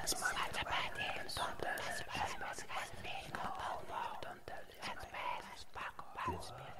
That's my. not tell me. Don't tell me. Don't tell me. Don't tell me. Don't.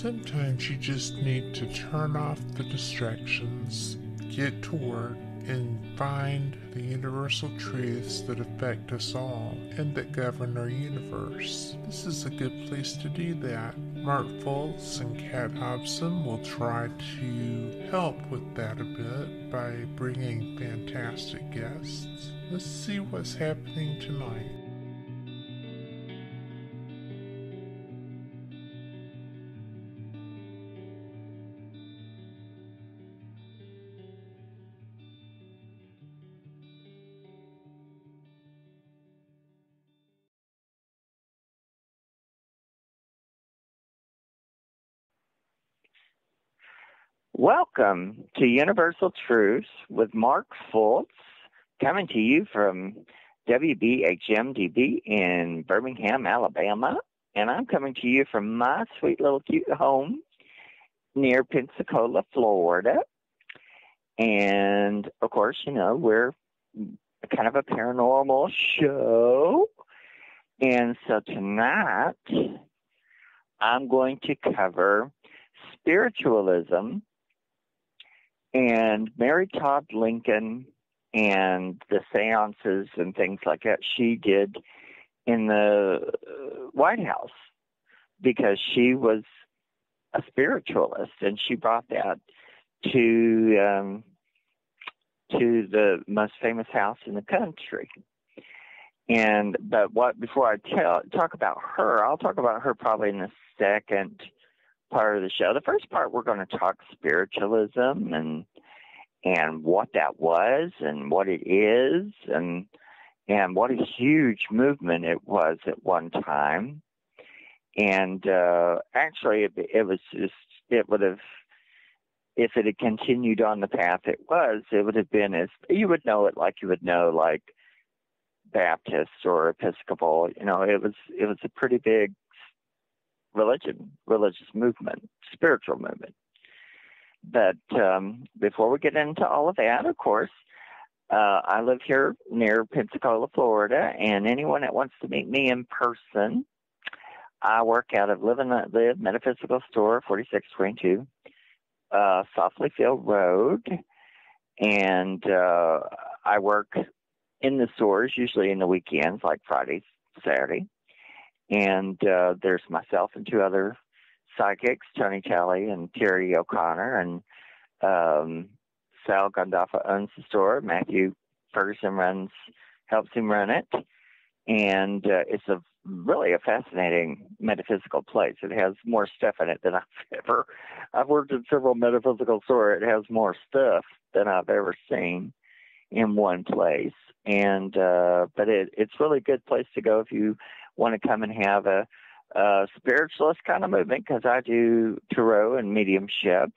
Sometimes you just need to turn off the distractions, get to work, and find the universal truths that affect us all and that govern our universe. This is a good place to do that. Mark Fouts and Kat Hobson will try to help with that a bit by bringing fantastic guests. Let's see what's happening tonight. Welcome to Universal Truths with Mark Fouts, coming to you from WBHMDB in Birmingham, Alabama. And I'm coming to you from my sweet little cute home near Pensacola, Florida. And of course, you know, we're kind of a paranormal show. And so tonight, I'm going to cover spiritualism and Mary Todd Lincoln and the seances and things like that she did in the White House because she was a spiritualist and she brought that to um, to the most famous house in the country. And but what before I tell talk about her, I'll talk about her probably in the second part of the show. The first part, we're going to talk spiritualism and and what that was and what it is and and what a huge movement it was at one time. And uh, actually, it, it was just it would have if it had continued on the path it was, it would have been as you would know it like you would know like Baptist or Episcopal. You know, it was it was a pretty big religion, religious movement, spiritual movement. But um, before we get into all of that, of course, uh, I live here near Pensacola, Florida, and anyone that wants to meet me in person, I work out of Live and Live Metaphysical Store, 4622 uh, Saufley Field Road, and uh, I work in the stores usually in the weekends, like Fridays, Saturday and uh, there's myself and two other psychics, Tony Talley and Terry O'Connor, and um, Sal Gondafa owns the store. Matthew Ferguson runs, helps him run it, and uh, it's a really a fascinating metaphysical place. It has more stuff in it than I've ever. I've worked in several metaphysical stores. It has more stuff than I've ever seen in one place, and uh, but it, it's really a good place to go if you want to come and have a, a spiritualist kind of movement because I do tarot and mediumship,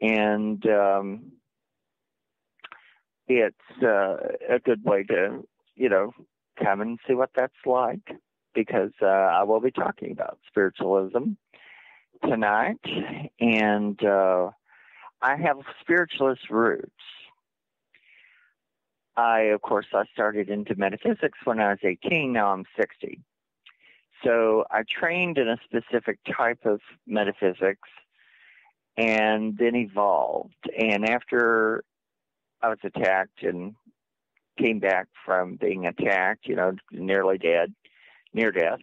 and um, it's uh, a good way to you know come and see what that's like because uh, I will be talking about spiritualism tonight, and uh, I have spiritualist roots. I, of course, I started into metaphysics when I was 18. Now I'm 60. So I trained in a specific type of metaphysics and then evolved. And after I was attacked and came back from being attacked, you know, nearly dead, near death,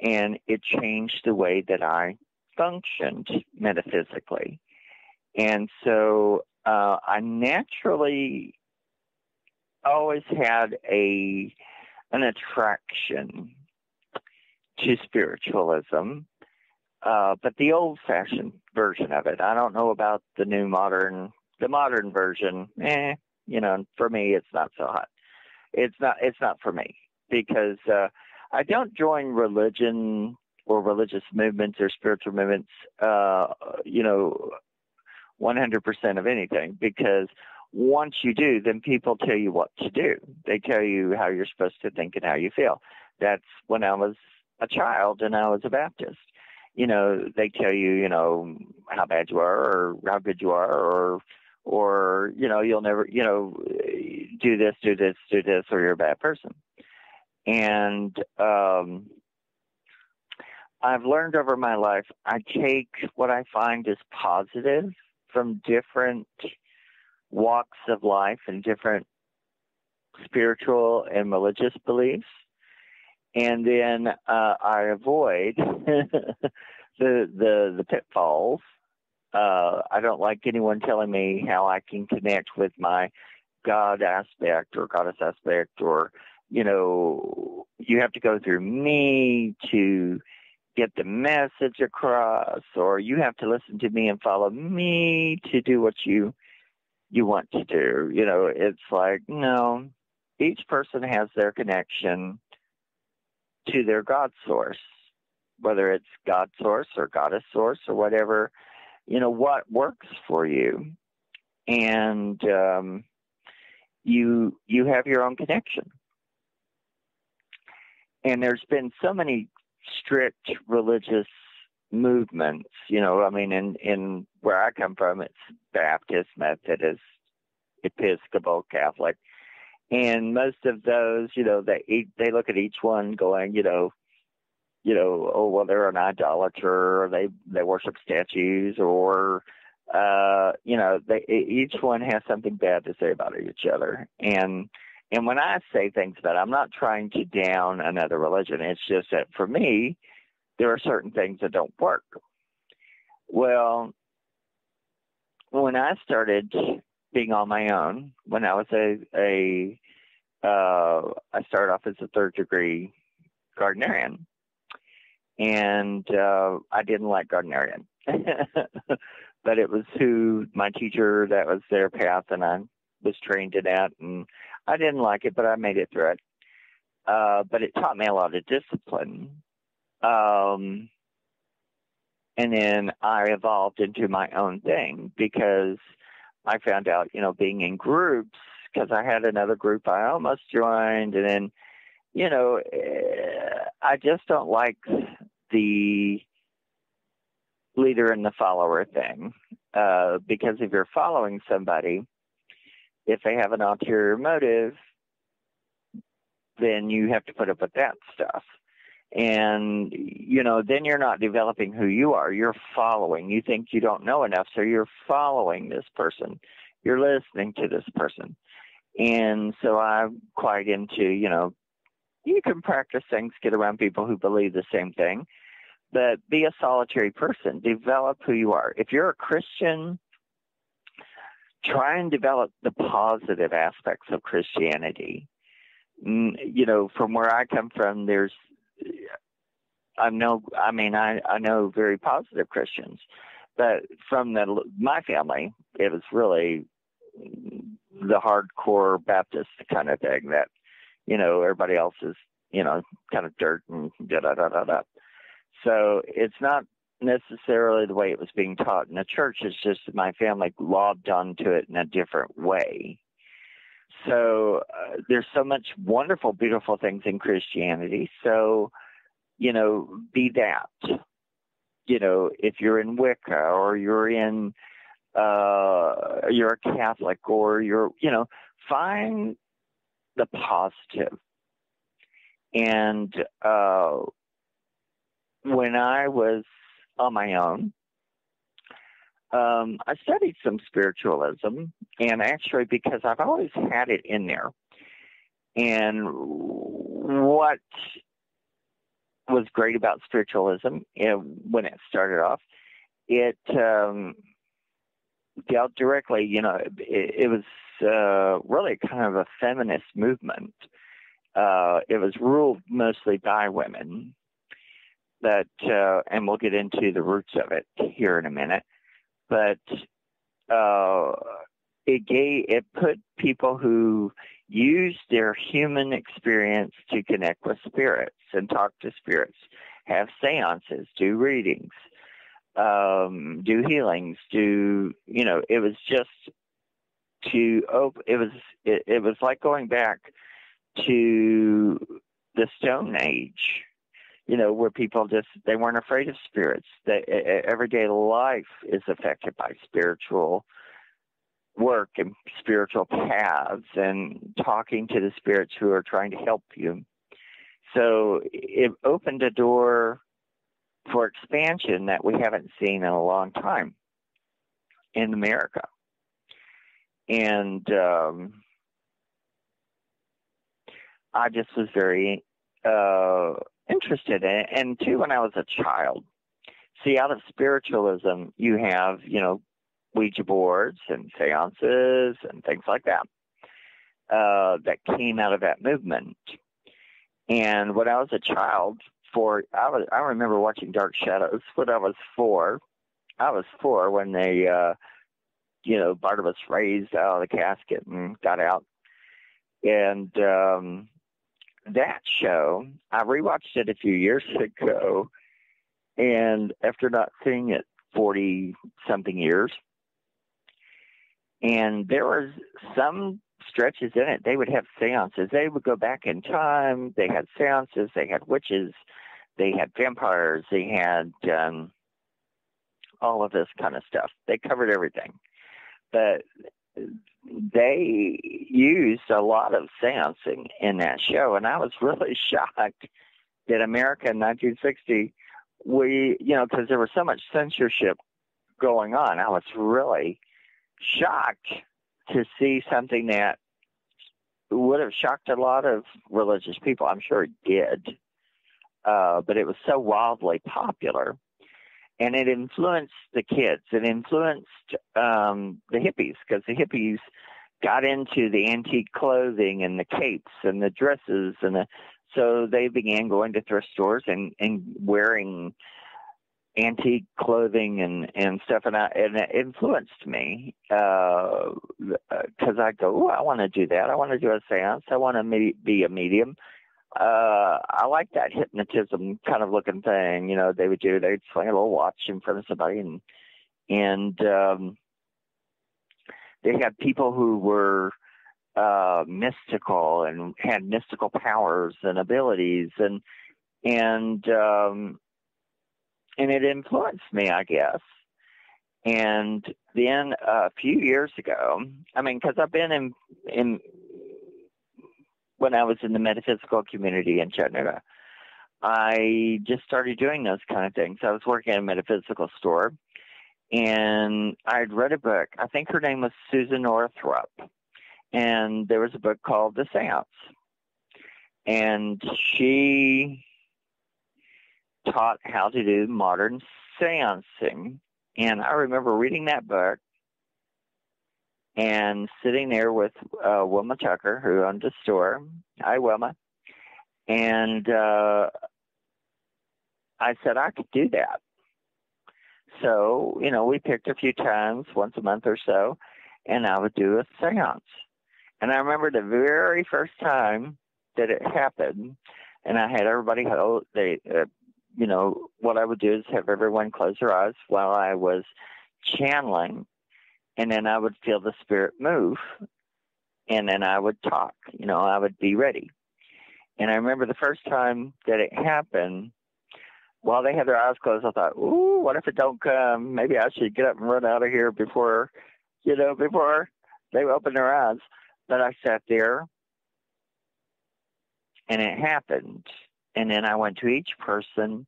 and it changed the way that I functioned metaphysically. And so uh, I naturally always had a an attraction to spiritualism, uh, but the old-fashioned version of it. I don't know about the new modern, the modern version. Eh, you know, for me, it's not so hot. It's not. It's not for me because uh, I don't join religion or religious movements or spiritual movements. Uh, you know, 100% of anything because once you do, then people tell you what to do. They tell you how you're supposed to think and how you feel. That's when I was a child and I was a Baptist. You know, they tell you, you know, how bad you are or how good you are or or, you know, you'll never, you know, do this, do this, do this, or you're a bad person. And um I've learned over my life I take what I find is positive from different walks of life and different spiritual and religious beliefs. And then uh, I avoid the, the, the pitfalls. Uh, I don't like anyone telling me how I can connect with my God aspect or goddess aspect or, you know, you have to go through me to get the message across or you have to listen to me and follow me to do what you you want to do you know it's like no each person has their connection to their god source whether it's god source or goddess source or whatever you know what works for you and um you you have your own connection and there's been so many strict religious movements. You know, I mean, in in where I come from, it's Baptist, Methodist, Episcopal, Catholic, and most of those, you know, they they look at each one going, you know, you know, oh well, they're an idolater, or they they worship statues, or uh, you know, they each one has something bad to say about each other, and and when I say things it, I'm not trying to down another religion. It's just that for me, there are certain things that don't work. Well, when I started being on my own, when I was a, a uh, I started off as a third degree Gardnerian, and uh, I didn't like Gardnerian, but it was who my teacher that was their path, and I was trained in that, and I didn't like it, but I made it through it. Uh, but it taught me a lot of discipline. Um, and then I evolved into my own thing because I found out, you know, being in groups, because I had another group I almost joined, and then, you know, eh, I just don't like the leader and the follower thing. Uh, because if you're following somebody, if they have an ulterior motive, then you have to put up with that stuff. And, you know, then you're not developing who you are. You're following. You think you don't know enough, so you're following this person. You're listening to this person. And so I'm quite into, you know, you can practice things, get around people who believe the same thing, but be a solitary person. Develop who you are. If you're a Christian, try and develop the positive aspects of Christianity. You know, from where I come from, there's, I know, I mean, I, I know very positive Christians, but from the, my family, it was really the hardcore Baptist kind of thing that, you know, everybody else is, you know, kind of dirt and da da da da da. So it's not necessarily the way it was being taught in the church. It's just my family lobbed onto it in a different way. So uh, there's so much wonderful, beautiful things in Christianity. So, you know, be that. You know, if you're in Wicca or you're in, uh, you're a Catholic or you're, you know, find the positive. And uh, when I was on my own. Um, I studied some spiritualism, and actually, because I've always had it in there. And what was great about spiritualism know, when it started off, it um, dealt directly, you know, it, it was uh, really kind of a feminist movement. uh, it was ruled mostly by women. But uh, and we'll get into the roots of it here in a minute. But uh, it gave it put people who use their human experience to connect with spirits and talk to spirits, have seances, do readings, um, do healings, do you know? It was just to open. It was it, it was like going back to the Stone Age, you know, where people just they weren't afraid of spirits. That everyday life is affected by spiritual work and spiritual paths and talking to the spirits who are trying to help you. So it opened a door for expansion that we haven't seen in a long time in America. And um, I just was very uh, interested in it. And too, when I was a child, see, out of spiritualism, you have, you know, Ouija boards and seances and things like that uh, that came out of that movement. And when I was a child, for I was I remember watching Dark Shadows when I was four. I was four when they, uh, you know, Barnabas raised out of the casket and got out. And um, that show, I rewatched it a few years ago, and after not seeing it forty something years, and there was some stretches in it. They would have seances. They would go back in time. They had seances. They had witches. They had vampires. They had um, all of this kind of stuff. They covered everything, but they used a lot of seancing in that show, and I was really shocked that America in 1960, we, you know, because there was so much censorship going on. I was really shocked to see something that would have shocked a lot of religious people. I'm sure it did. Uh, but it was so wildly popular. And it influenced the kids. It influenced um, the hippies because the hippies got into the antique clothing and the capes and the dresses and the, so they began going to thrift stores and, and wearing antique clothing and and stuff, and I and it influenced me because uh, I go, I want to do that. I want to do a séance. I want to me- be a medium. Uh, I like that hypnotism kind of looking thing. You know, they would do. They'd swing a little watch in front of somebody, and and um, they had people who were uh, mystical and had mystical powers and abilities, and and um, and it influenced me, I guess. And then a few years ago, I mean, because I've been in in when I was in the metaphysical community in Chattanooga, I just started doing those kind of things. I was working at a metaphysical store, and I'd read a book. I think her name was Susan Northrop, and there was a book called The Seance, and she taught how to do modern seancing. And I remember reading that book and sitting there with uh, Wilma Tucker, who owned the store. Hi, Wilma. And uh, I said I could do that. So, you know, we picked a few times, once a month or so, and I would do a seance. And I remember the very first time that it happened, and I had everybody hold, they uh, you know, what I would do is have everyone close their eyes while I was channeling, and then I would feel the spirit move, and then I would talk. You know, I would be ready. And I remember the first time that it happened, while they had their eyes closed, I thought, "Ooh, what if it don't come? Maybe I should get up and run out of here before, you know, before they open their eyes." But I sat there, and it happened and then I went to each person,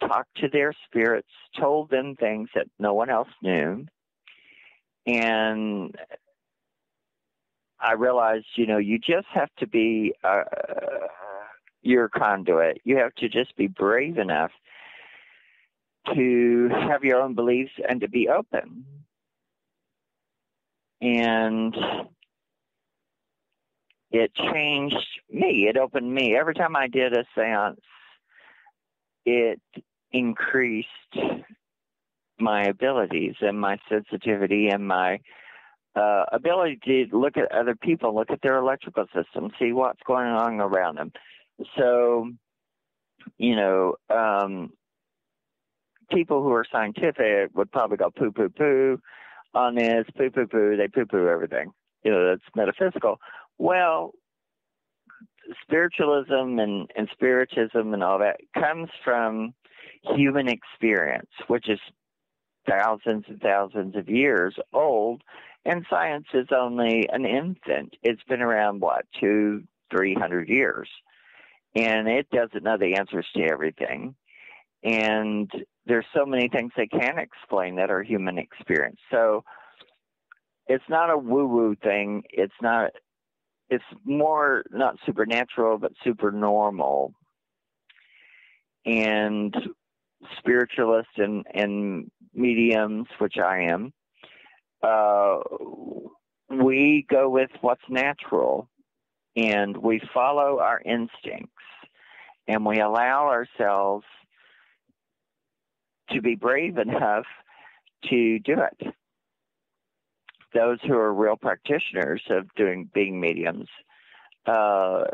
talked to their spirits, told them things that no one else knew. And I realized, you know, you just have to be uh, your conduit. You have to just be brave enough to have your own beliefs and to be open. And it changed me. It opened me. Every time I did a seance, it increased my abilities and my sensitivity and my uh, ability to look at other people, look at their electrical system, see what's going on around them. So, you know, um, people who are scientific would probably go poo poo poo on this, poo poo poo, they poo poo everything. You know, that's metaphysical. Well, spiritualism and, and spiritism and all that comes from human experience, which is thousands and thousands of years old, and science is only an infant. It's been around, what, two, three hundred years. And it doesn't know the answers to everything. And there's so many things they can't explain that are human experience. So it's not a woo woo thing. It's not, it's more not supernatural, but super normal. And spiritualists and, and mediums, which I am, uh, we go with what's natural and we follow our instincts and we allow ourselves to be brave enough to do it. Those who are real practitioners of doing being mediums, uh,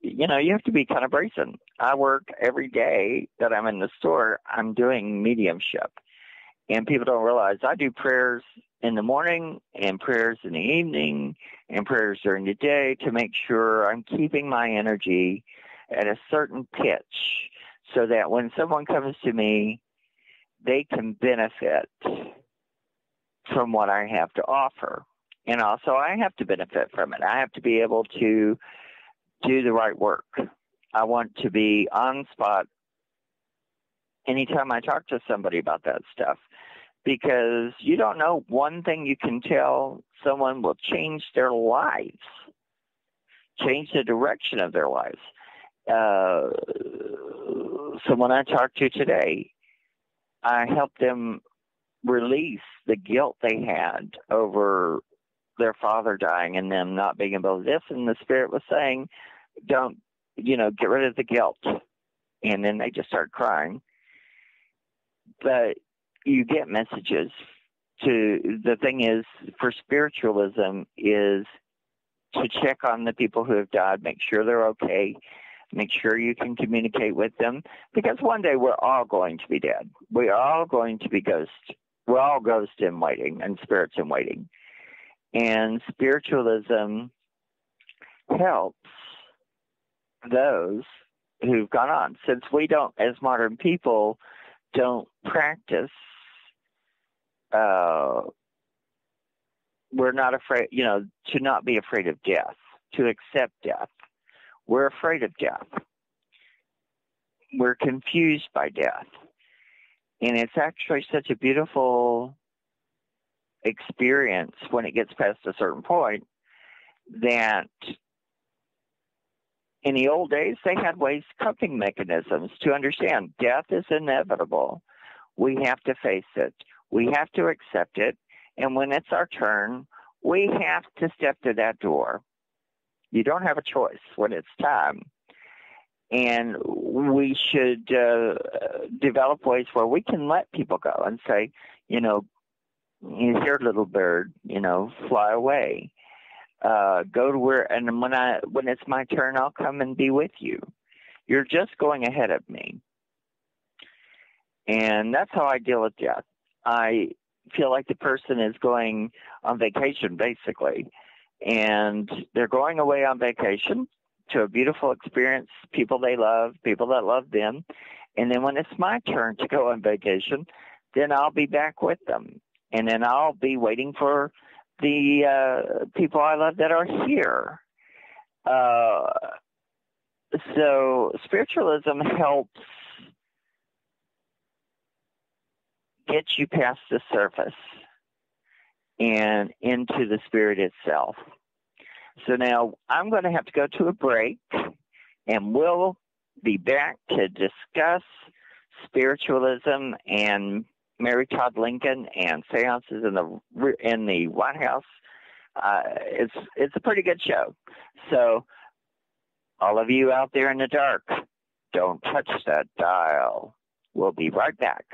you know, you have to be kind of brazen. I work every day that I'm in the store. I'm doing mediumship, and people don't realize I do prayers in the morning and prayers in the evening and prayers during the day to make sure I'm keeping my energy at a certain pitch so that when someone comes to me they can benefit from what I have to offer. And also, I have to benefit from it. I have to be able to do the right work. I want to be on spot anytime I talk to somebody about that stuff because you don't know one thing you can tell someone will change their lives, change the direction of their lives. Uh, someone I talked to today, I helped them release the guilt they had over their father dying and them not being able to this. And the spirit was saying, don't, you know, get rid of the guilt. And then they just start crying. But you get messages to the thing is for spiritualism is to check on the people who have died, make sure they're okay, Make sure you can communicate with them because one day we're all going to be dead. We're all going to be ghosts. We're all ghosts in waiting and spirits in waiting. And spiritualism helps those who've gone on. Since we don't, as modern people, don't practice, uh, we're not afraid, you know, to not be afraid of death, to accept death. We're afraid of death. We're confused by death. And it's actually such a beautiful experience when it gets past a certain point that in the old days they had ways coping mechanisms to understand death is inevitable we have to face it we have to accept it and when it's our turn we have to step to that door you don't have a choice when it's time. And we should uh, develop ways where we can let people go and say, you know, here, little bird, you know, fly away. Uh, go to where, and when I when it's my turn, I'll come and be with you. You're just going ahead of me, and that's how I deal with death. I feel like the person is going on vacation, basically, and they're going away on vacation to a beautiful experience, people they love, people that love them. And then when it's my turn to go on vacation, then I'll be back with them. And then I'll be waiting for the uh, people I love that are here. Uh, so spiritualism helps get you past the surface and into the spirit itself. So now I'm going to have to go to a break and we'll be back to discuss spiritualism and Mary Todd Lincoln and seances in the in the White House uh, it's it's a pretty good show. So, all of you out there in the dark, don't touch that dial. We'll be right back.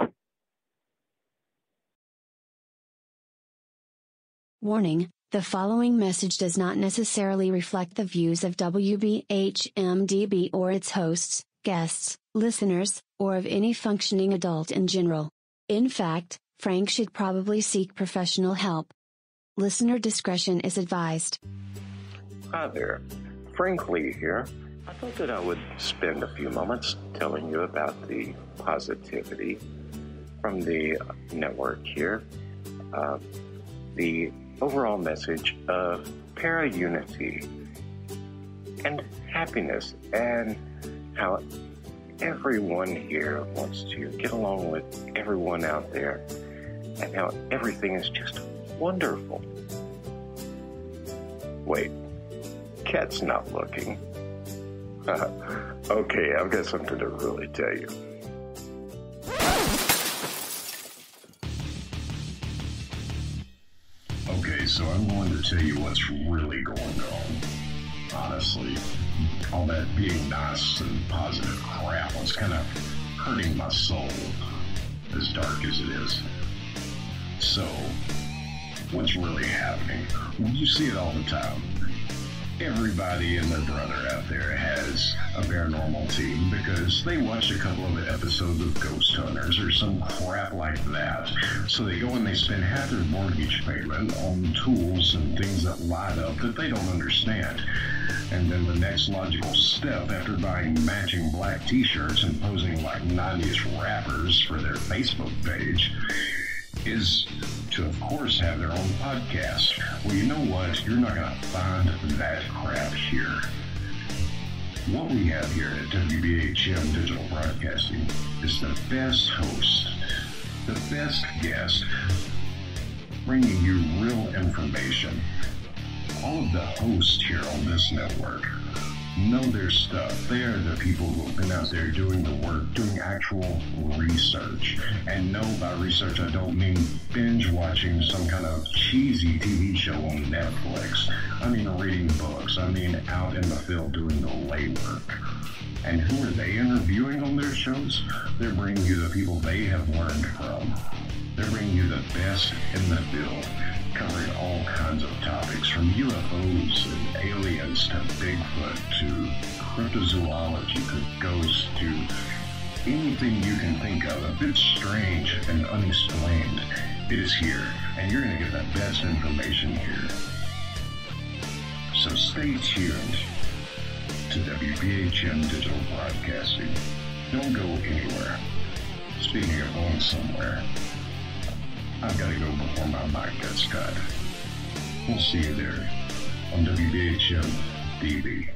Warning the following message does not necessarily reflect the views of WBHMDB or its hosts, guests, listeners, or of any functioning adult in general. In fact, Frank should probably seek professional help. Listener discretion is advised. Hi there, Frank Lee here. I thought that I would spend a few moments telling you about the positivity from the network here. Uh, the overall message of para unity and happiness, and how everyone here wants to get along with everyone out there, and how everything is just wonderful. Wait, cat's not looking. okay, I've got something to really tell you. Okay, so I'm going to tell you what's really going on. Honestly, all that being nice and positive crap was kind of hurting my soul, as dark as it is. So, what's really happening? You see it all the time everybody and their brother out there has a paranormal team because they watched a couple of episodes of Ghost Hunters or some crap like that. So they go and they spend half their mortgage payment on tools and things that light up that they don't understand. And then the next logical step after buying matching black t-shirts and posing like 90s rappers for their Facebook page is to, of course, have their own podcast. Well, you know what? You're not going to find that crap here. What we have here at WBHM Digital Broadcasting is the best host, the best guest, bringing you real information. All of the hosts here on this network know their stuff. They are the people who have been out there doing the work, doing actual research. And no, by research, I don't mean binge watching some kind of cheesy TV show on Netflix. I mean reading books. I mean out in the field doing the lay work. And who are they interviewing on their shows? They're bringing you the people they have learned from. They're bringing you the best in the field covering all kinds of topics from UFOs and aliens to Bigfoot to cryptozoology to ghosts to anything you can think of a bit strange and unexplained. It is here, and you're going to get the best information here. So stay tuned to WBHM Digital Broadcasting. Don't go anywhere. Speaking of going somewhere, I've got to go before my mic gets cut. We'll see you there on WBHM DB.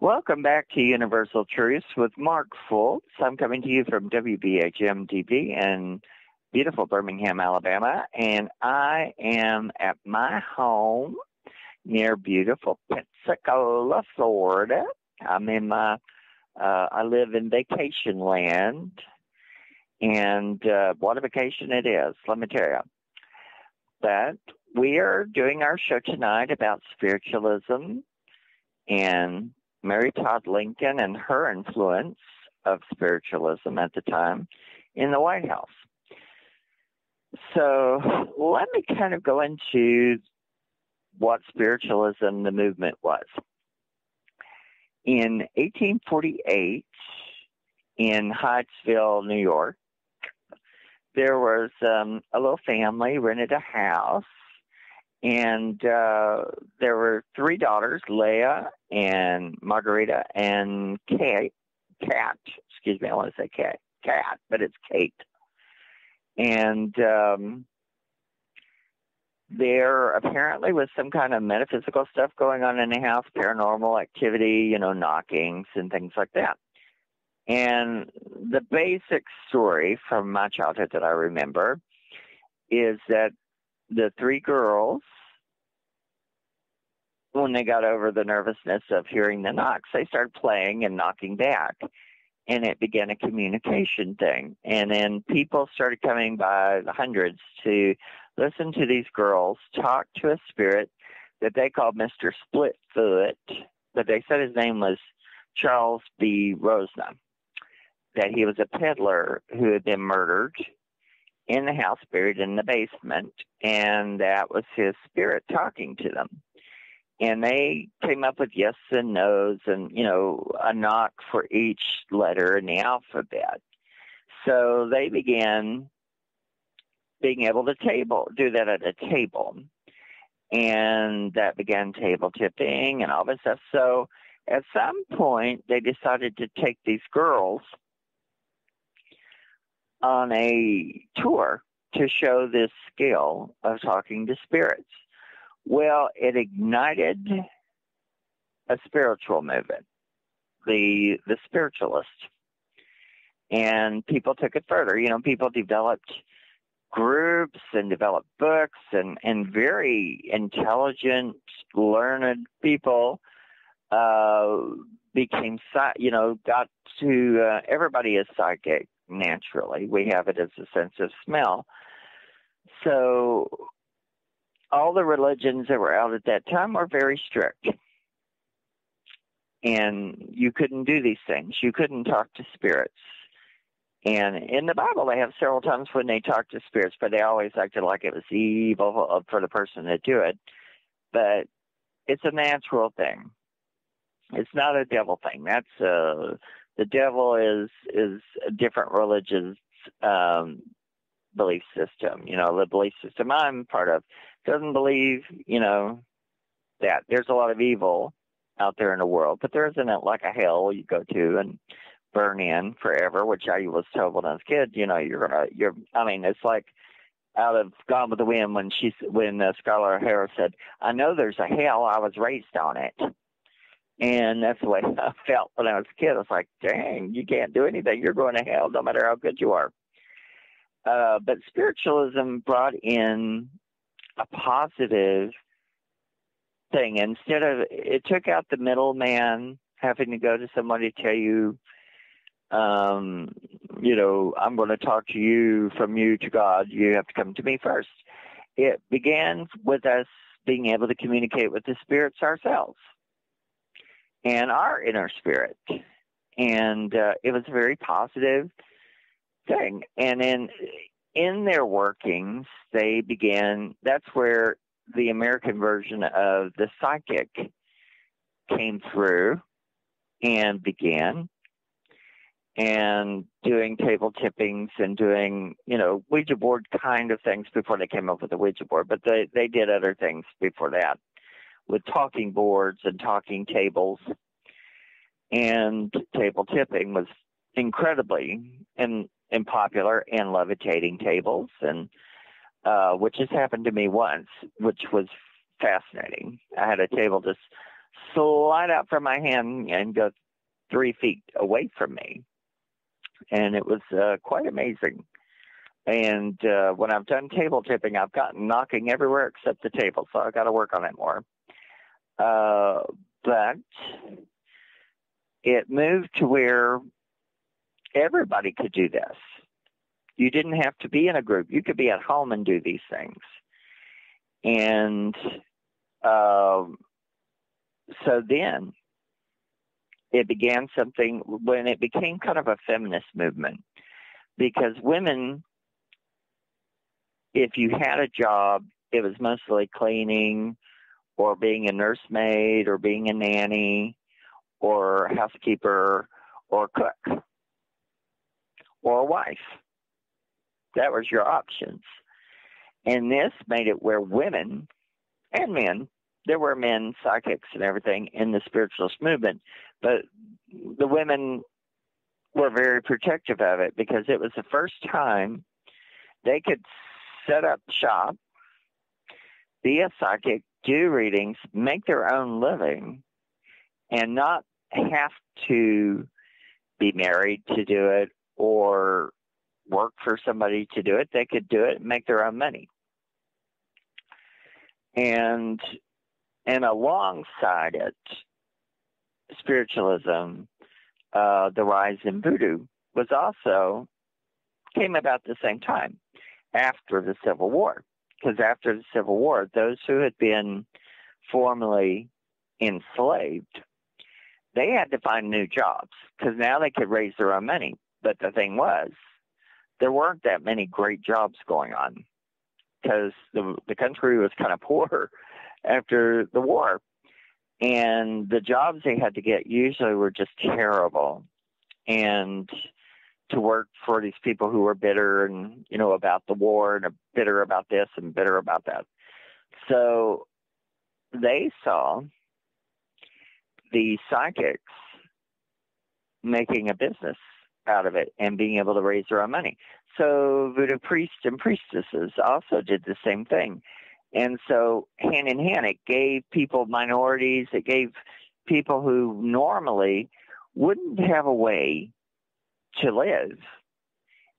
Welcome back to Universal Truths with Mark Fouts. I'm coming to you from WBHM DB in beautiful Birmingham, Alabama, and I am at my home near beautiful Pensacola, Florida. I'm in my, uh, I live in vacation land, and uh, what a vacation it is, let me tell you. But we are doing our show tonight about spiritualism and Mary Todd Lincoln and her influence of spiritualism at the time in the White House. So let me kind of go into what spiritualism the movement was. In 1848, in Hydesville, New York, there was um, a little family rented a house, and uh, there were three daughters, Leah and Margaretta and Kate. Cat, excuse me, I want to say Cat, Cat, but it's Kate. And um, there apparently was some kind of metaphysical stuff going on in the house, paranormal activity, you know, knockings and things like that. And the basic story from my childhood that I remember is that the three girls, when they got over the nervousness of hearing the knocks, they started playing and knocking back. And it began a communication thing. And then people started coming by the hundreds to listen to these girls talk to a spirit that they called Mr. Splitfoot, but they said his name was Charles B. Rosna, that he was a peddler who had been murdered in the house, buried in the basement, and that was his spirit talking to them and they came up with yes and no's and you know a knock for each letter in the alphabet. So they began being able to table do that at a table. And that began table tipping and all this stuff. So at some point they decided to take these girls on a tour to show this skill of talking to spirits well, it ignited a spiritual movement, the the spiritualist, and people took it further. You know, people developed groups and developed books, and and very intelligent, learned people uh, became, you know, got to uh, everybody is psychic naturally. We have it as a sense of smell. So all the religions that were out at that time were very strict. And you couldn't do these things. You couldn't talk to spirits. And in the Bible, they have several times when they talk to spirits, but they always acted like it was evil for the person to do it. But it's a natural thing. It's not a devil thing. That's uh, the devil is is a different religion's um, belief system. You know, the belief system I'm part of doesn't believe, you know, that there's a lot of evil out there in the world, but there isn't like a hell you go to and burn in forever, which I was told when I was a kid. You know, you're gonna, you're. I mean, it's like out of Gone with the Wind when she when uh, Scarlett O'Hara said, "I know there's a hell. I was raised on it." And that's the way I felt when I was a kid. I was like, dang, you can't do anything. You're going to hell no matter how good you are. Uh, but spiritualism brought in a positive thing. Instead of it took out the middleman having to go to somebody to tell you, um, you know, I'm going to talk to you from you to God. You have to come to me first. It began with us being able to communicate with the spirits ourselves and our inner spirit. And uh, it was a very positive thing. And then in their workings, they began, that's where the American version of the psychic came through and began and doing table tippings and doing, you know, Ouija board kind of things before they came up with the Ouija board, but they, they did other things before that with talking boards and talking tables. And table tipping was incredibly and and popular and levitating tables, and uh, which has happened to me once, which was fascinating. I had a table just slide out from my hand and go three feet away from me, and it was uh, quite amazing. And uh, when I've done table tipping, I've gotten knocking everywhere except the table, so I've got to work on it more. Uh, but it moved to where everybody could do this. You didn't have to be in a group. You could be at home and do these things. And um, so then it began something when it became kind of a feminist movement because women, if you had a job, it was mostly cleaning or being a nursemaid or being a nanny or housekeeper or cook or a wife. That was your options. And this made it where women and men, there were men psychics and everything in the spiritualist movement, but the women were very protective of it because it was the first time they could set up shop, be a psychic, do readings, make their own living, and not have to be married to do it or work for somebody to do it. They could do it and make their own money. And and alongside it, spiritualism uh, the rise in voodoo was also came about the same time after the Civil War. Because after the Civil War, those who had been formerly enslaved, they had to find new jobs because now they could raise their own money. But the thing was, there weren't that many great jobs going on because the the country was kind of poor after the war, and the jobs they had to get usually were just terrible, and to work for these people who were bitter and you know about the war and bitter about this and bitter about that. So they saw the psychics making a business out of it and being able to raise their own money. So voodoo priests and priestesses also did the same thing. And so hand in hand, it gave people minorities, it gave people who normally wouldn't have a way to live.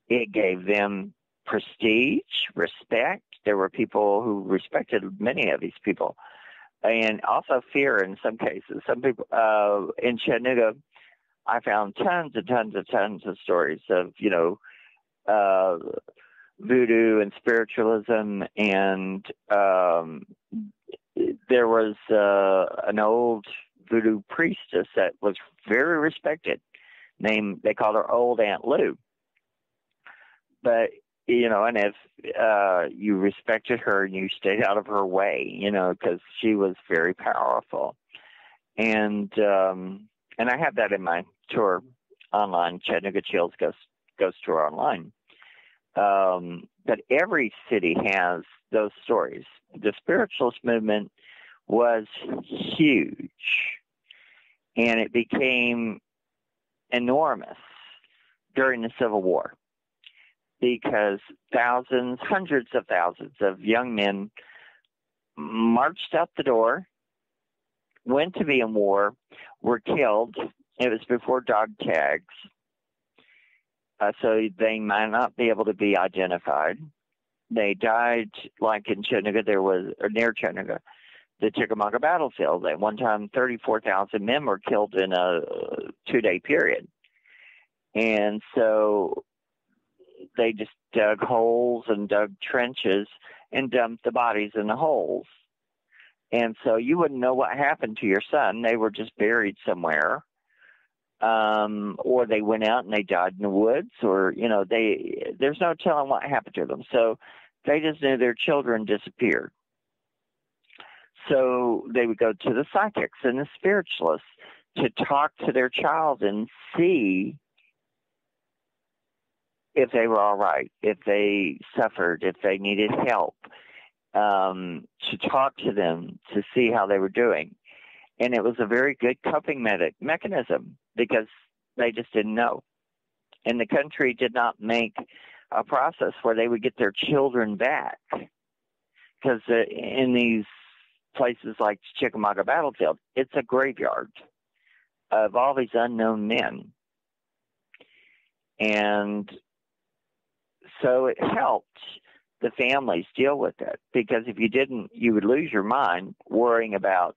It gave them prestige, respect. There were people who respected many of these people, and also fear in some cases. Some people uh, in Chattanooga, I found tons and tons and tons of stories of you know uh, voodoo and spiritualism, and um, there was uh, an old voodoo priestess that was very respected named they called her Old Aunt Lou. But you know, and if uh, you respected her and you stayed out of her way, you know, because she was very powerful, and um, and I have that in my tour online, Chattanooga Chills Ghost Ghost Tour online. Um, but every city has those stories. The spiritualist movement was huge, and it became enormous during the Civil War because thousands, hundreds of thousands of young men marched out the door, went to be in war, were killed. It was before dog tags, uh, so they might not be able to be identified. They died, like in Chattanooga, there was, or near Chattanooga, the Chickamauga battlefield. At one time, 34,000 men were killed in a two day period. And so they just dug holes and dug trenches and dumped the bodies in the holes. And so you wouldn't know what happened to your son. They were just buried somewhere. Um, or they went out and they died in the woods, or, you know, they, there's no telling what happened to them. So they just knew their children disappeared. So they would go to the psychics and the spiritualists to talk to their child and see if they were all right, if they suffered, if they needed help, um, to talk to them to see how they were doing. And it was a very good coping me- mechanism because they just didn't know. And the country did not make a process where they would get their children back. Because uh, in these places like Chickamauga Battlefield, it's a graveyard of all these unknown men. And so it helped the families deal with it because if you didn't, you would lose your mind worrying about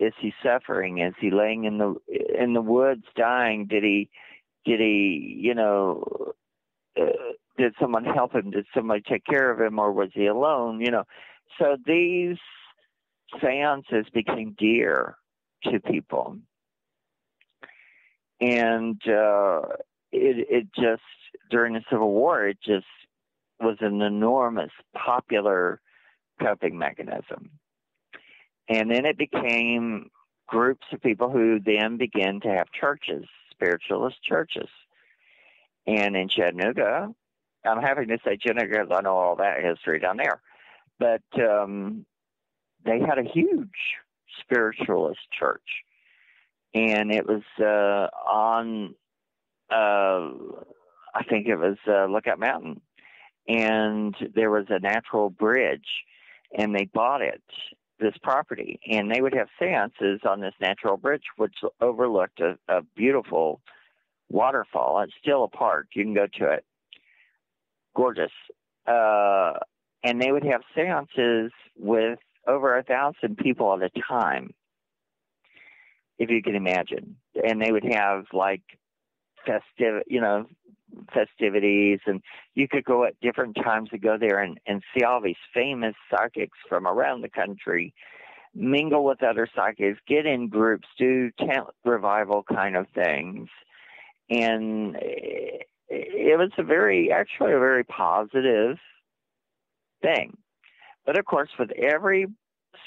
is he suffering? Is he laying in the in the woods dying? Did he did he you know uh, did someone help him? Did somebody take care of him, or was he alone? You know, so these seances became dear to people. And uh, it, it just, during the Civil War, it just was an enormous popular coping mechanism. And then it became groups of people who then began to have churches, spiritualist churches. And in Chattanooga, I'm happy to say Chattanooga, I know all that history down there. But um, they had a huge spiritualist church, and it was uh, on, uh, I think it was uh, Lookout Mountain, and there was a natural bridge, and they bought it this property, and they would have seances on this natural bridge, which overlooked a, a beautiful waterfall. It's still a park; you can go to it. Gorgeous. Uh, and they would have seances with over a thousand people at a time, if you can imagine. and they would have like festive, you know, festivities, and you could go at different times to go there and and see all these famous psychics from around the country mingle with other psychics, get in groups, do talent revival kind of things. And it was a very, actually, a very positive thing. But of course, with every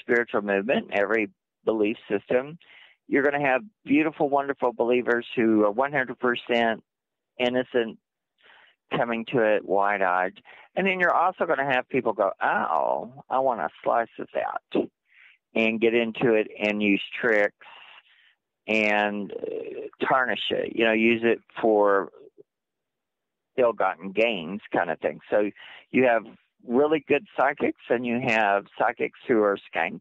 spiritual movement, every belief system, you're going to have beautiful, wonderful believers who are 100% innocent coming to it wide eyed. And then you're also going to have people go, oh, I want a slice of that and get into it and use tricks and uh, tarnish it, you know, use it for ill gotten gains kind of thing. So you have really good psychics and you have psychics who are skanks.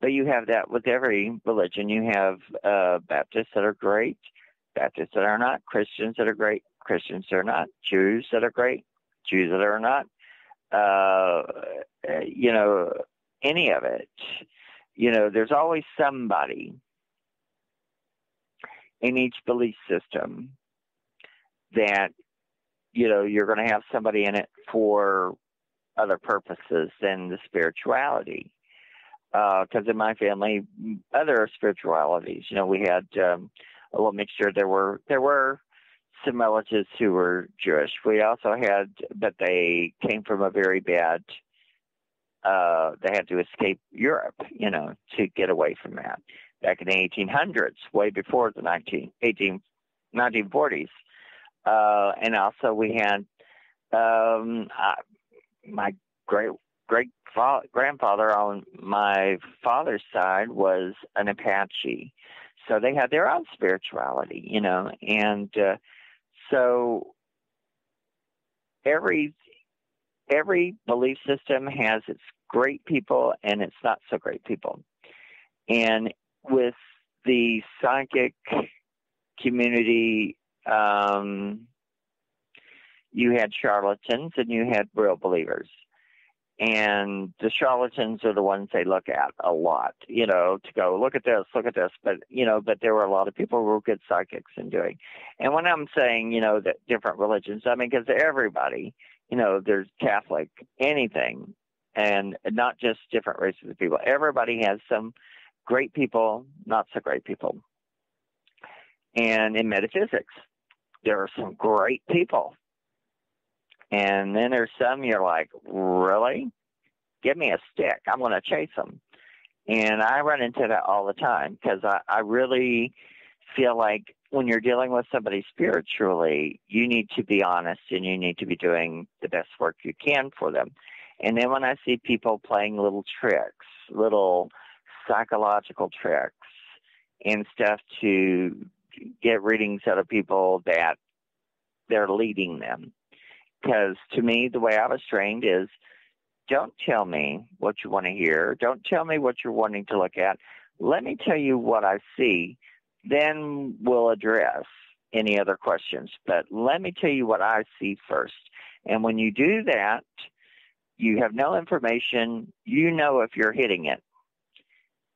But you have that with every religion. You have uh, Baptists that are great, Baptists that are not, Christians that are great, Christians that are not, Jews that are great, Jews that are not. Uh, you know, any of it you know, there's always somebody in each belief system that, you know, you're going to have somebody in it for other purposes than the spirituality. Because uh, in my family, other spiritualities, you know, we had um, a little mixture. There were there were some relatives who were Jewish. We also had, but they came from a very bad uh, they had to escape Europe, you know, to get away from that. Back in the 1800s, way before the 19, 18, 1940s. Uh, and also we had um, my great great grandfather on my father's side was an Apache, so they had their own spirituality, you know, and uh, so every every belief system has its great people and its not so great people. And with the psychic community, um, you had charlatans and you had real believers. And the charlatans are the ones they look at a lot, you know, to go, look at this, look at this. But, you know, but there were a lot of people who were good psychics in doing. And when I'm saying, you know, that different religions, I mean, because everybody you know, there's Catholic, anything, and not just different races of people. Everybody has some great people, not so great people. And in metaphysics, there are some great people. And then there's some you're like, really? Give me a stick. I'm going to chase them. And I run into that all the time because I, I really feel like when you're dealing with somebody spiritually, you need to be honest and you need to be doing the best work you can for them. And then when I see people playing little tricks, little psychological tricks and stuff to get readings out of people that they're leading them. Because to me, the way I was trained is don't tell me what you want to hear. Don't tell me what you're wanting to look at. Let me tell you what I see then we'll address any other questions. But let me tell you what I see first. And when you do that, you have no information. You know if you're hitting it.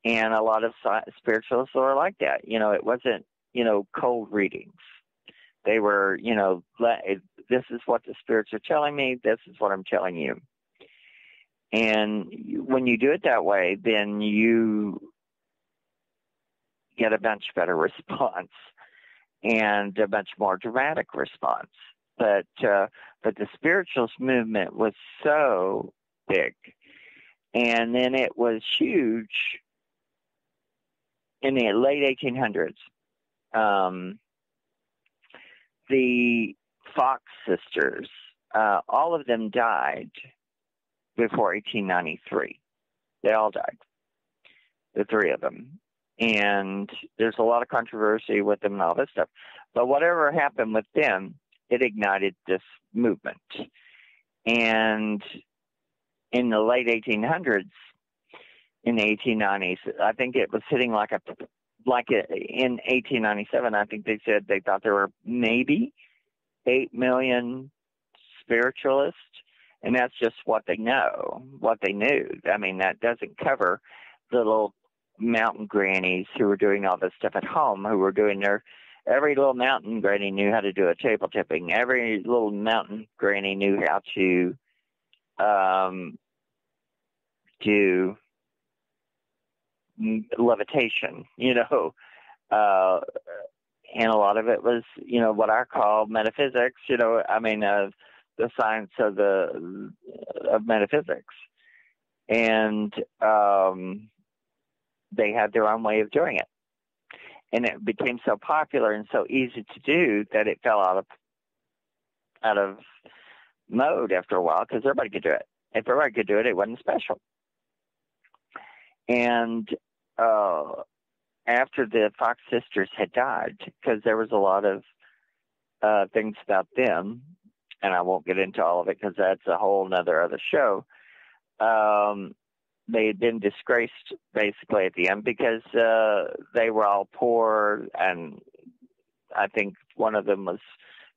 And a lot of spiritualists are like that. You know, it wasn't, you know, cold readings. They were, you know, this is what the spirits are telling me. This is what I'm telling you. And when you do it that way, then you get a much better response and a much more dramatic response. But uh, but the spiritualist movement was so big, and then it was huge in the late 1800s. Um, the Fox sisters, uh, all of them died before 1893. They all died, the three of them and there's a lot of controversy with them and all this stuff. But whatever happened with them, it ignited this movement. And in the late 1800s, in the 1890s, I think it was hitting like a like a, in 1897. I think they said they thought there were maybe eight million spiritualists, and that's just what they know, what they knew. I mean, that doesn't cover the little mountain grannies who were doing all this stuff at home, who were doing their every little mountain granny knew how to do a table tipping. Every little mountain granny knew how to um, do levitation, you know. Uh, and a lot of it was, you know, what I call metaphysics, you know, I mean, uh, the science of the of metaphysics. And um, they had their own way of doing it. And it became so popular and so easy to do that it fell out of out of mode after a while because everybody could do it. If everybody could do it, it wasn't special. And uh, after the Fox sisters had died, because there was a lot of uh, things about them, and I won't get into all of it because that's a whole nother other show. Um, they had been disgraced basically at the end because uh, they were all poor, and I think one of them was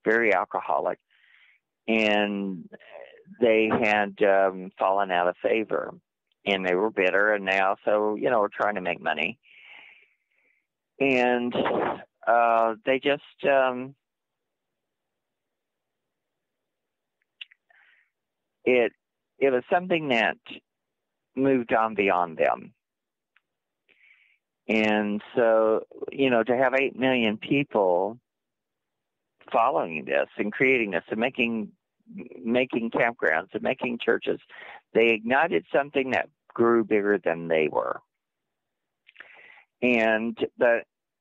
very alcoholic, and they had um, fallen out of favor, and they were bitter, and they also, you know, were trying to make money, and uh, they just. Um, it it was something that moved on beyond them. And so, you know, to have 8 million people following this and creating this and making making campgrounds and making churches, they ignited something that grew bigger than they were. And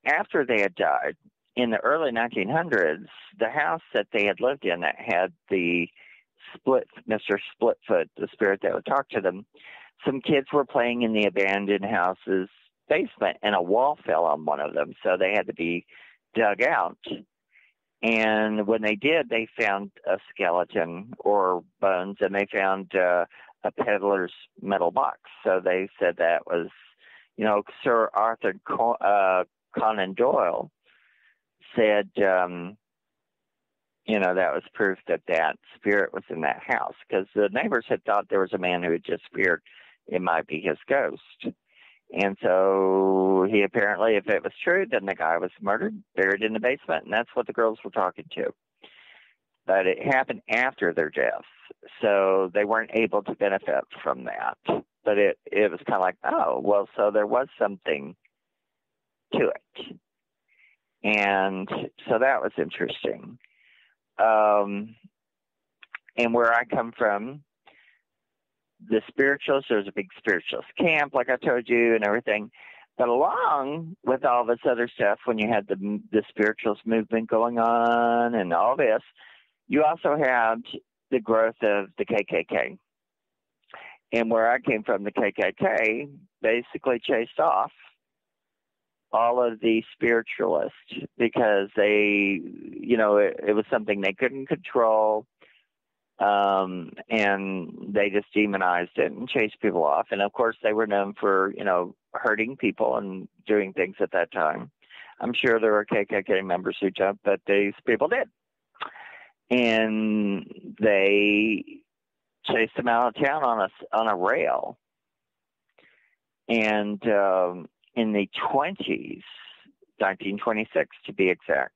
after they had died in the early 1900s, the house that they had lived in that had the split Mr. Splitfoot, the spirit that would talk to them, some kids were playing in the abandoned house's basement and a wall fell on one of them, so they had to be dug out. And when they did, they found a skeleton or bones, and they found uh, a peddler's metal box. So they said that was, you know, Sir Arthur Con- uh, Conan Doyle said, um, you know, that was proof that that spirit was in that house because the neighbors had thought there was a man who had just appeared it might be his ghost. And so he apparently, if it was true, then the guy was murdered, buried in the basement, and that's what the girls were talking to. But it happened after their deaths, so they weren't able to benefit from that. But it it was kind of like, oh, well, so there was something to it, and so that was interesting. Um, and where I come from, the spiritualists. There's a big spiritualist camp, like I told you, and everything. But along with all this other stuff, when you had the the spiritualist movement going on and all this, you also had the growth of the KKK. And where I came from, the KKK basically chased off all of the spiritualists because they, you know, it, it was something they couldn't control um, and they just demonized it and chased people off. And of course, they were known for you know hurting people and doing things at that time. I'm sure there were KKK members who jumped, but these people did, and they chased him out of town on a on a rail. And um, in the 20s, 1926 to be exact,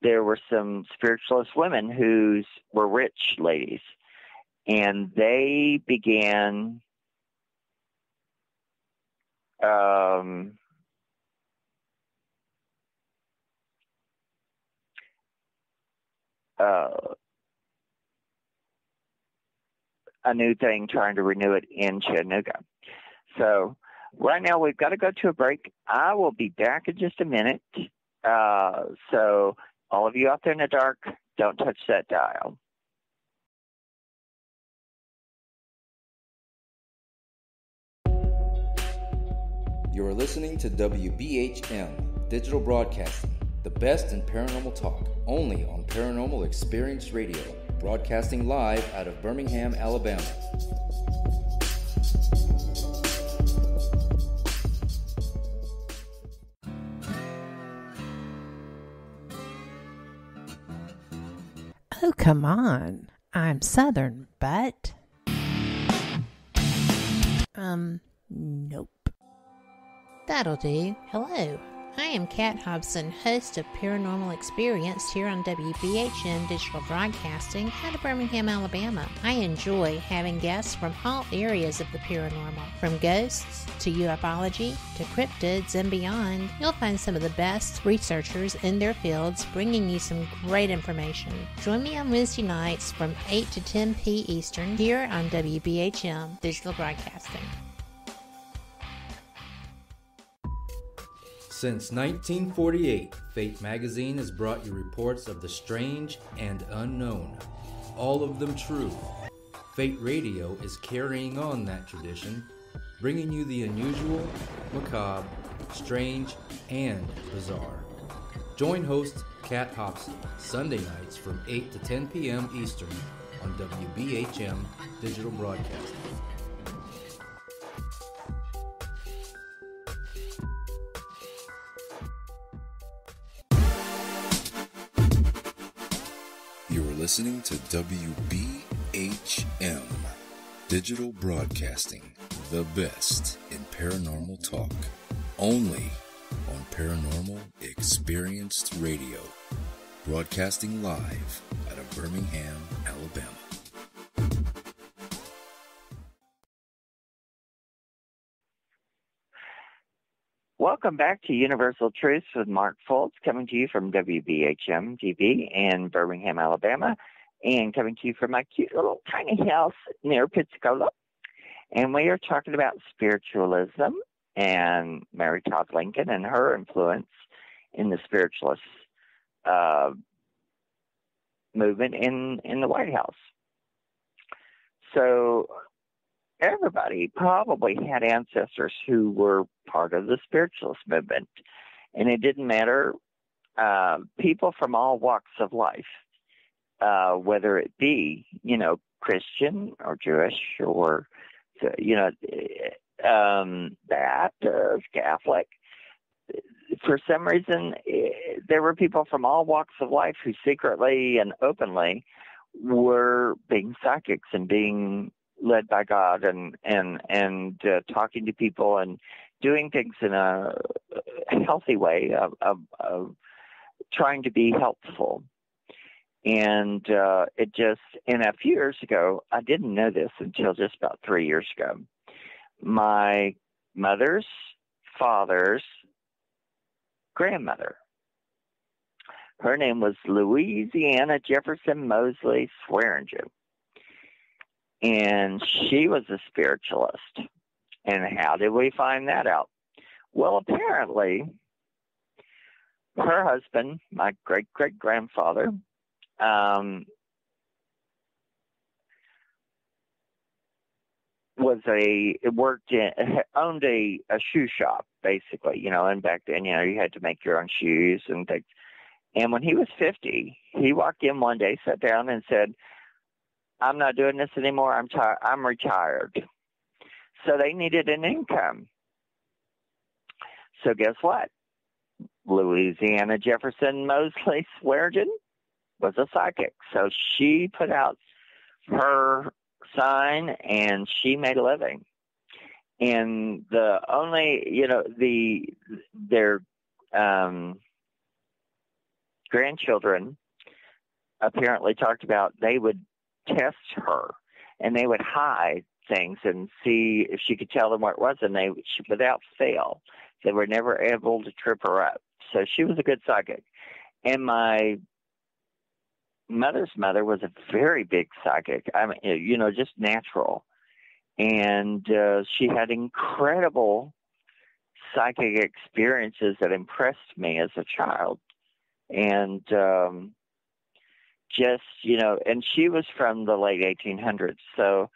there were some spiritualist women who were rich ladies, and they began um, uh, a new thing, trying to renew it in Chattanooga. So right now we've got to go to a break. I will be back in just a minute. Uh, so all of you out there in the dark, don't touch that dial. You are listening to WBHM Digital Broadcasting, best in paranormal talk, only on Paranormal Experience Radio, broadcasting live out of Birmingham, Alabama. Oh, come on. I'm Southern, but. Um, nope. That'll do. Hello. I am Kat Hobson, host of Paranormal Experience here on WBHM Digital Broadcasting out of Birmingham, Alabama. I enjoy having guests from all areas of the paranormal, from ghosts to ufology to cryptids and beyond. You'll find some of the best researchers in their fields bringing you some great information. Join me on Wednesday nights from 8 to 10 p. Eastern here on WBHM Digital Broadcasting. Since 1948, Fate magazine has brought you reports of the strange and unknown, all of them true. Fate Radio is carrying on that tradition, bringing you the unusual, macabre, strange, and bizarre. Join host Kat Hobson Sunday nights from 8 to 10 p.m. Eastern on WBHM Digital Broadcasting. Listening to WBHM Digital Broadcasting, the best in paranormal talk. Only on Paranormal Experienced Radio. Broadcasting live out of Birmingham, Alabama. Welcome back to Universal Truths with Mark Fouts, coming to you from WBHM TV in Birmingham, Alabama, and coming to you from my cute little tiny house near Pensacola. And we are talking about spiritualism and Mary Todd Lincoln and her influence in the spiritualist uh, movement in, in the White House. So everybody probably had ancestors who were part of the spiritualist movement. And it didn't matter, uh, people from all walks of life, uh, whether it be, you know, Christian or Jewish or, you know, um, Baptist, Catholic. For some reason, eh, there were people from all walks of life who secretly and openly were being psychics and being led by God and and and uh, talking to people and doing things in a healthy way of, of, of trying to be helpful. And uh, it just, and a few years ago, I didn't know this until just about three years ago. My mother's father's grandmother, her name was Louisiana Jefferson Mosley Swearingen and she was a spiritualist. And how did we find that out? Well, apparently, her husband, my great great grandfather, um, was a worked in owned a, a shoe shop basically, you know, and back then, you know, you had to make your own shoes and things. And when he was 50, he walked in one day, sat down, and said, I'm not doing this anymore. I'm tired. I'm retired. So they needed an income. So guess what? Louisiana Jefferson Mosley Swearingen was a psychic. So she put out her sign and she made a living. And the only, you know, the their um, grandchildren apparently talked about they would test her, and they would hide things and see if she could tell them what it was, and they she, without fail, they were never able to trip her up. So she was a good psychic, and my mother's mother was a very big psychic. I mean, you know, just natural, and uh, she had incredible psychic experiences that impressed me as a child, and um, just you know and she was from the late 1800s so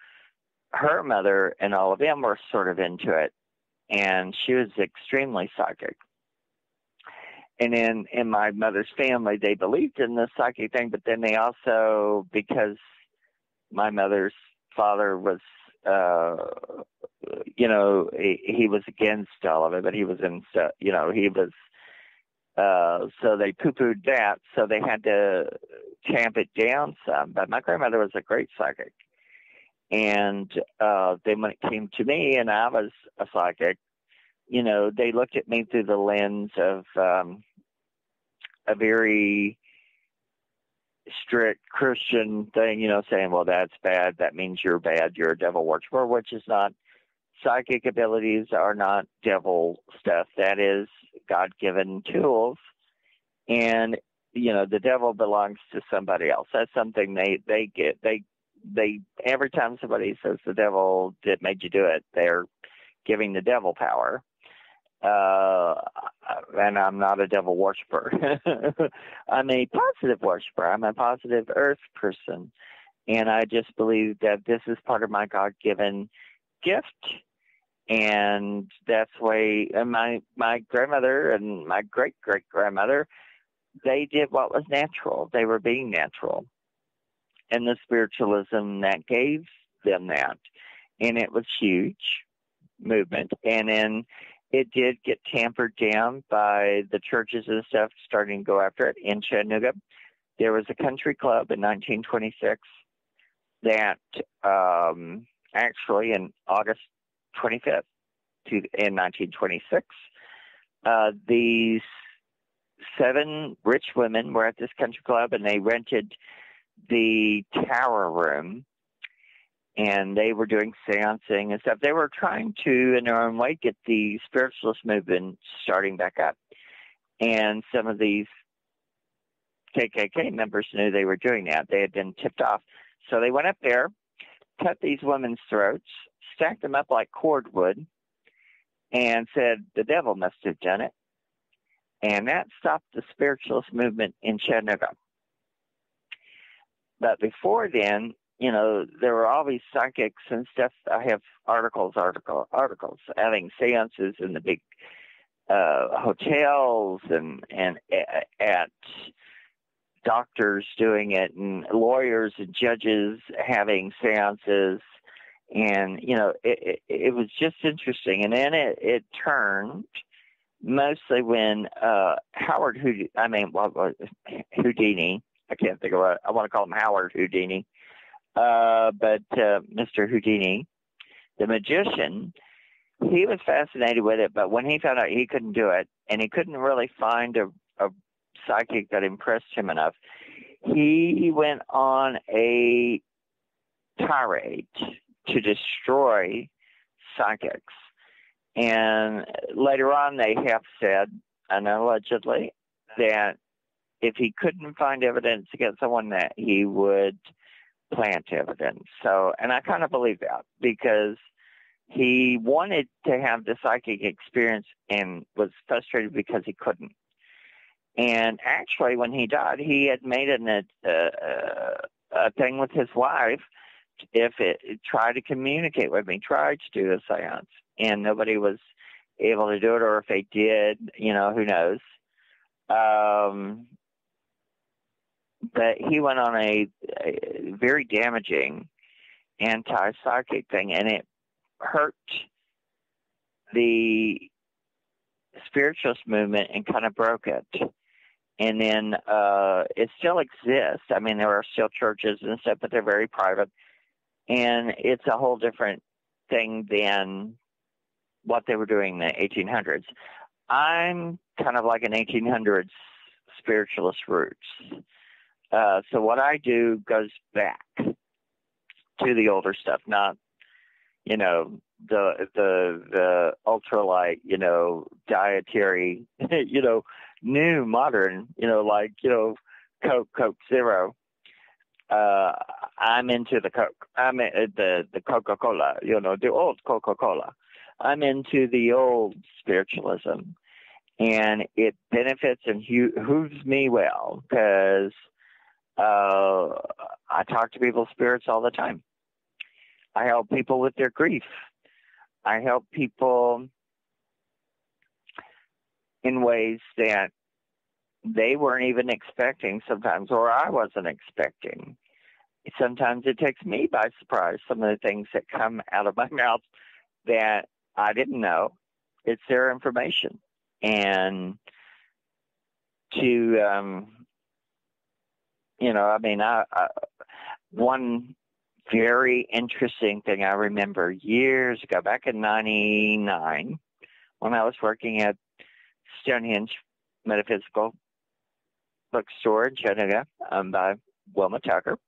her mother and all of them were sort of into it and she was extremely psychic. And in in my mother's family they believed in the psychic thing but then they also because my mother's father was uh you know he, he was against all of it but he was in you know he was uh, so they poo-pooed that, so they had to tamp it down some. But my grandmother was a great psychic, and uh, then when it came to me, and I was a psychic, you know, they looked at me through the lens of um, a very strict Christian thing, you know, saying, well, that's bad. That means you're bad. You're a devil worshiper, which is not. Psychic abilities are not devil stuff. That is God given tools. And, you know, the devil belongs to somebody else. That's something they, they get. They, they, every time somebody says the devil did made you do it, they're giving the devil power uh, and I'm not a devil worshiper. I'm a positive worshiper. I'm a positive earth person. And I just believe that this is part of my God given gift. And that's why my, my grandmother and my great great grandmother, they did what was natural. They were being natural. And the spiritualism that gave them that. And it was huge movement. And then it did get tampered down by the churches and stuff starting to go after it in Chattanooga. There was a country club in 1926 that um, actually in August 25th to, in 1926, uh, these seven rich women were at this country club and they rented the tower room and they were doing seancing and stuff. They were trying to, in their own way, get the spiritualist movement starting back up. And some of these KKK members knew they were doing that. They had been tipped off. So they went up there, cut these women's throats, stacked them up like cordwood, and said, the devil must have done it. And that stopped the spiritualist movement in Chattanooga. But before then, you know, there were all these psychics and stuff. I have articles, article, articles having seances in the big uh, hotels and and at doctors doing it and lawyers and judges having seances and you know it, it, it was just interesting and then it, it turned mostly when uh Howard Houdini I mean Houdini I can't think of what I want to call him Howard Houdini uh, but uh, Mr. Houdini, the magician, he was fascinated with it. But when he found out he couldn't do it, and he couldn't really find a, a psychic that impressed him enough, he went on a tirade to destroy psychics. And later on, they have said, and allegedly, that if he couldn't find evidence against someone, that he would plant evidence. So, and I kind of believe that because he wanted to have the psychic experience and was frustrated because he couldn't. And actually, when he died, he had made an, a, a, a thing with his wife. If it, it tried to communicate with me, tried to do a seance, and nobody was able to do it, or if they did, you know, who knows. Um, but he went on a, a very damaging anti-psychic thing, and it hurt the spiritualist movement and kind of broke it. And then uh, it still exists. I mean, there are still churches and stuff, but they're very private. And it's a whole different thing than what they were doing in the 1800s. I'm kind of like an 1800s spiritualist roots. Uh, so what I do goes back to the older stuff, not you know the the the ultralight, you know, dietary, you know, new modern, you know, like you know, Coke, Coke Zero. Uh, I'm into the Coke. I'm uh, the the Coca Cola, you know, the old Coca Cola. I'm into the old spiritualism, and it benefits and hooves me well because uh, I talk to people's spirits all the time. I help people with their grief. I help people in ways that they weren't even expecting sometimes, or I wasn't expecting. Sometimes it takes me by surprise, some of the things that come out of my mouth that I didn't know. It's their information. And to um, you know, I mean, I, I, one very interesting thing I remember years ago, back in '99, when I was working at Stonehenge Metaphysical Bookstore in Chattanooga um, by Wilma Tucker.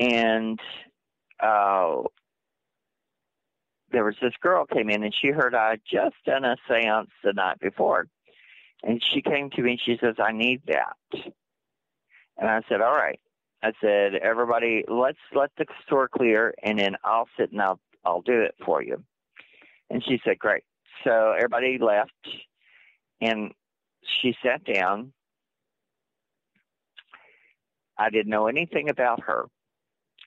And uh, there was this girl came in and she heard I had just done a seance the night before. And she came to me and she says, I need that. And I said, All right. I said, Everybody, let's let the store clear and then I'll sit and I'll I'll do it for you. And she said, Great. So everybody left and she sat down. I didn't know anything about her.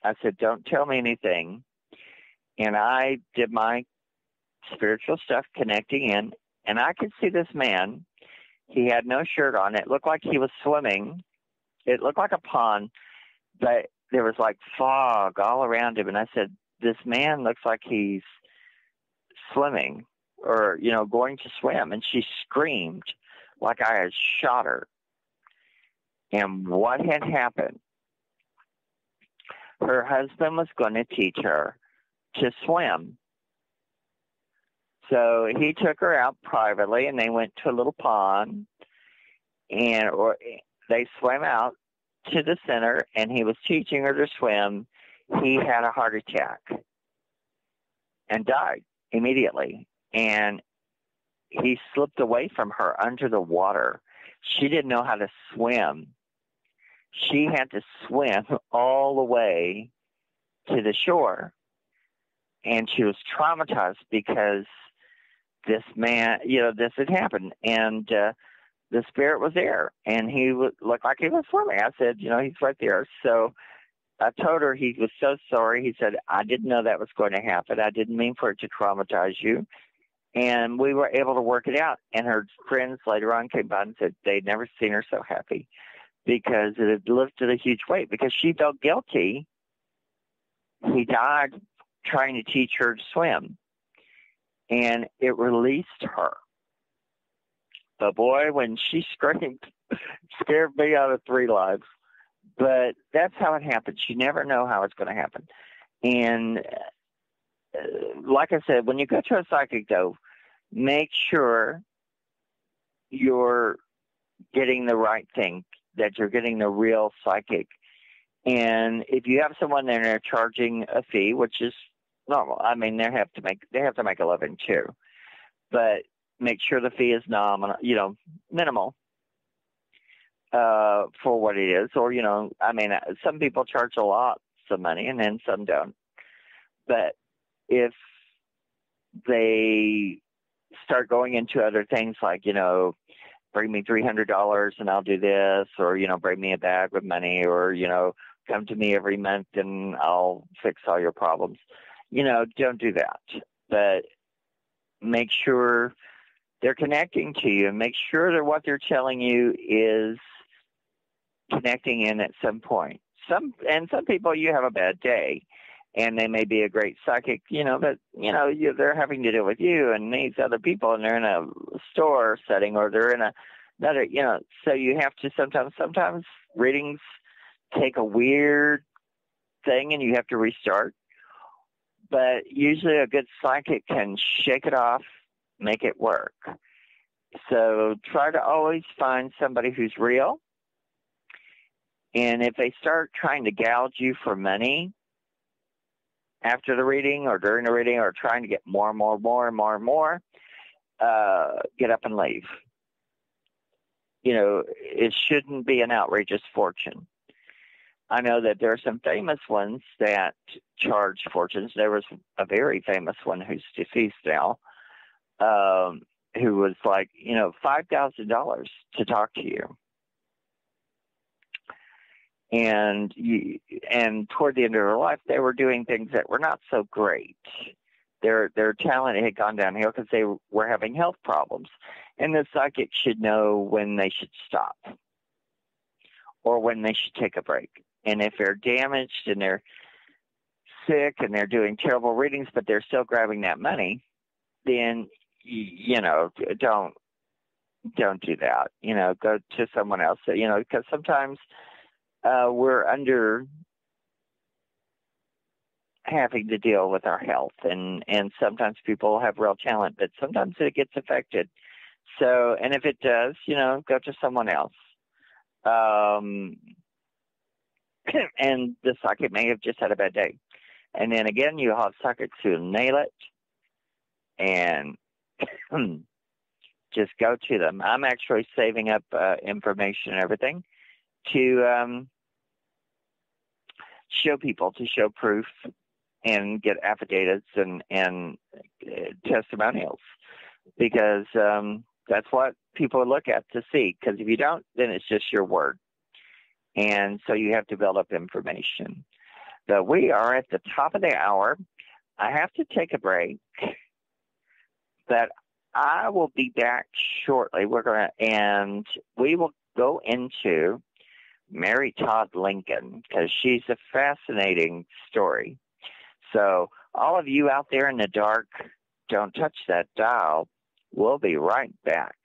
I said, Don't tell me anything. And I did my spiritual stuff connecting in, and I could see this man. He had no shirt on. It looked like he was swimming. It looked like a pond, but there was like fog all around him. And I said, This man looks like he's swimming or, you know, going to swim. And she screamed like I had shot her. And what had happened? Her husband was going to teach her to swim. So he took her out privately and they went to a little pond and or they swam out to the center and he was teaching her to swim. He had a heart attack and died immediately. And he slipped away from her under the water. She didn't know how to swim. She had to swim all the way to the shore. And she was traumatized because this man, you know, this had happened. And uh, the spirit was there and he would look like he was swimming. I said, you know, he's right there. So I told her he was so sorry. He said, I didn't know that was going to happen. I didn't mean for it to traumatize you and we were able to work it out. And her friends later on came by and said they'd never seen her so happy because it had lifted a huge weight because she felt guilty. He died trying to teach her to swim, and it released her. But boy, when she screamed, scared me out of three lives. But that's how it happens. You never know how it's going to happen. And uh, like I said, when you go to a psychic, though, make sure you're getting the right thing, that you're getting the real psychic. And if you have someone there and they're charging a fee, which is normal, I mean they have to make they have to make a living too, but make sure the fee is nominal, you know, minimal uh, for what it is. Or you know, I mean, some people charge a lot of money and then some don't. But if they start going into other things like, you know, bring me $300 and I'll do this, or, you know, bring me a bag with money, or, you know, come to me every month and I'll fix all your problems. You know, don't do that. But make sure they're connecting to you and make sure that what they're telling you is connecting in at some point. Some and some people you have a bad day and they may be a great psychic, you know, but you know, you, they're having to deal with you and these other people, and they're in a store setting or they're in a another, you know, so you have to sometimes sometimes readings take a weird thing and you have to restart. But usually a good psychic can shake it off, make it work. So try to always find somebody who's real. And if they start trying to gouge you for money, after the reading or during the reading or trying to get more and more and more and more and more, uh, get up and leave. You know, it shouldn't be an outrageous fortune. I know that there are some famous ones that charge fortunes. There was a very famous one who's deceased now, um, who was like, you know, five thousand dollars to talk to you and you, and toward the end of their life, they were doing things that were not so great. Their their talent had gone downhill because they were having health problems, and the psychic should know when they should stop or when they should take a break. And if they're damaged and they're sick and they're doing terrible readings, but they're still grabbing that money, then you know don't don't do that. You know, go to someone else. You know, because sometimes uh, we're under having to deal with our health and and sometimes people have real talent but sometimes it gets affected. So and if it does you know go to someone else. Um and the psychic may have just had a bad day. And then again you have psychics who nail it and just go to them. I'm actually saving up uh, information and everything to um show people to show proof and get affidavits and and uh, testimonials because um, that's what people look at to see. Because if you don't, then it's just your word, and so you have to build up information. But we are at the top of the hour. I have to take a break, but I will be back shortly. We're gonna and we will go into Mary Todd Lincoln because she's a fascinating story. So, all of you out there in the dark, don't touch that dial. We'll be right back.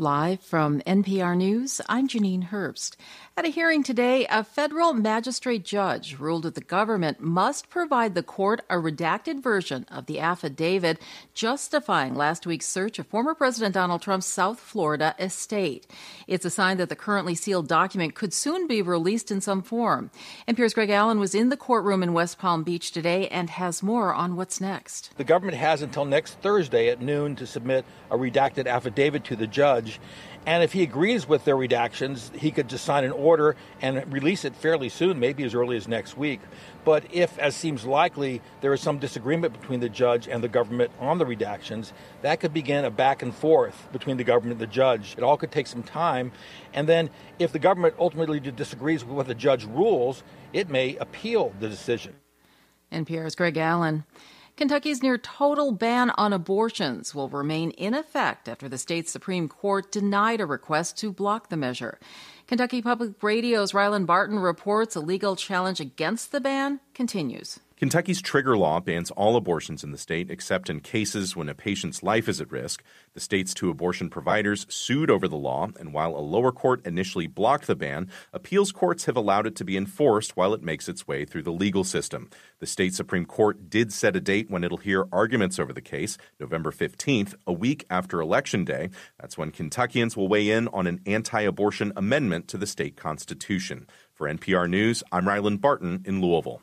Live from NPR News, I'm Janine Herbst. At a hearing today, a federal magistrate judge ruled that the government must provide the court a redacted version of the affidavit justifying last week's search of former President Donald Trump's South Florida estate. It's a sign that the currently sealed document could soon be released in some form. NPR's Greg Allen was in the courtroom in West Palm Beach today and has more on what's next. The government has until next Thursday at noon to submit a redacted affidavit to the judge. And if he agrees with their redactions, he could just sign an order and release it fairly soon, maybe as early as next week. But if, as seems likely, there is some disagreement between the judge and the government on the redactions, that could begin a back and forth between the government and the judge. It all could take some time. And then, if the government ultimately disagrees with what the judge rules, it may appeal the decision. NPR's Greg Allen. Kentucky's near total ban on abortions will remain in effect after the state's Supreme Court denied a request to block the measure. Kentucky Public Radio's Ryland Barton reports a legal challenge against the ban continues. Kentucky's trigger law bans all abortions in the state except in cases when a patient's life is at risk. The state's two abortion providers sued over the law, and while a lower court initially blocked the ban, appeals courts have allowed it to be enforced while it makes its way through the legal system. The state Supreme Court did set a date when it'll hear arguments over the case, November 15th, a week after Election Day. That's when Kentuckians will weigh in on an anti abortion amendment to the state constitution. For NPR News, I'm Ryland Barton in Louisville.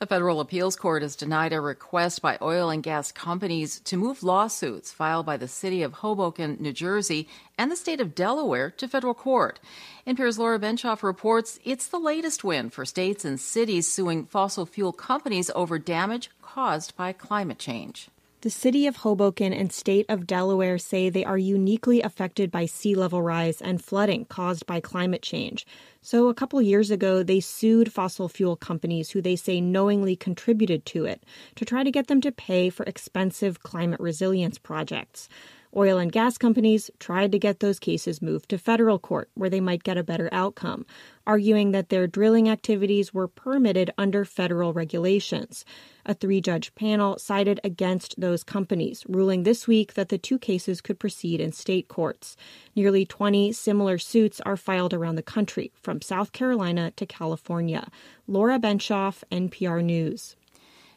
A federal appeals court has denied a request by oil and gas companies to move lawsuits filed by the city of Hoboken, New Jersey, and the state of Delaware to federal court. NPR's Laura Benshoff reports it's the latest win for states and cities suing fossil fuel companies over damage caused by climate change. The city of Hoboken and state of Delaware say they are uniquely affected by sea level rise and flooding caused by climate change. So, a couple years ago, they sued fossil fuel companies who they say knowingly contributed to it to try to get them to pay for expensive climate resilience projects. Oil and gas companies tried to get those cases moved to federal court where they might get a better outcome, arguing that their drilling activities were permitted under federal regulations. A three judge panel sided against those companies, ruling this week that the two cases could proceed in state courts. Nearly 20 similar suits are filed around the country, from South Carolina to California. Laura Benshoff, NPR News.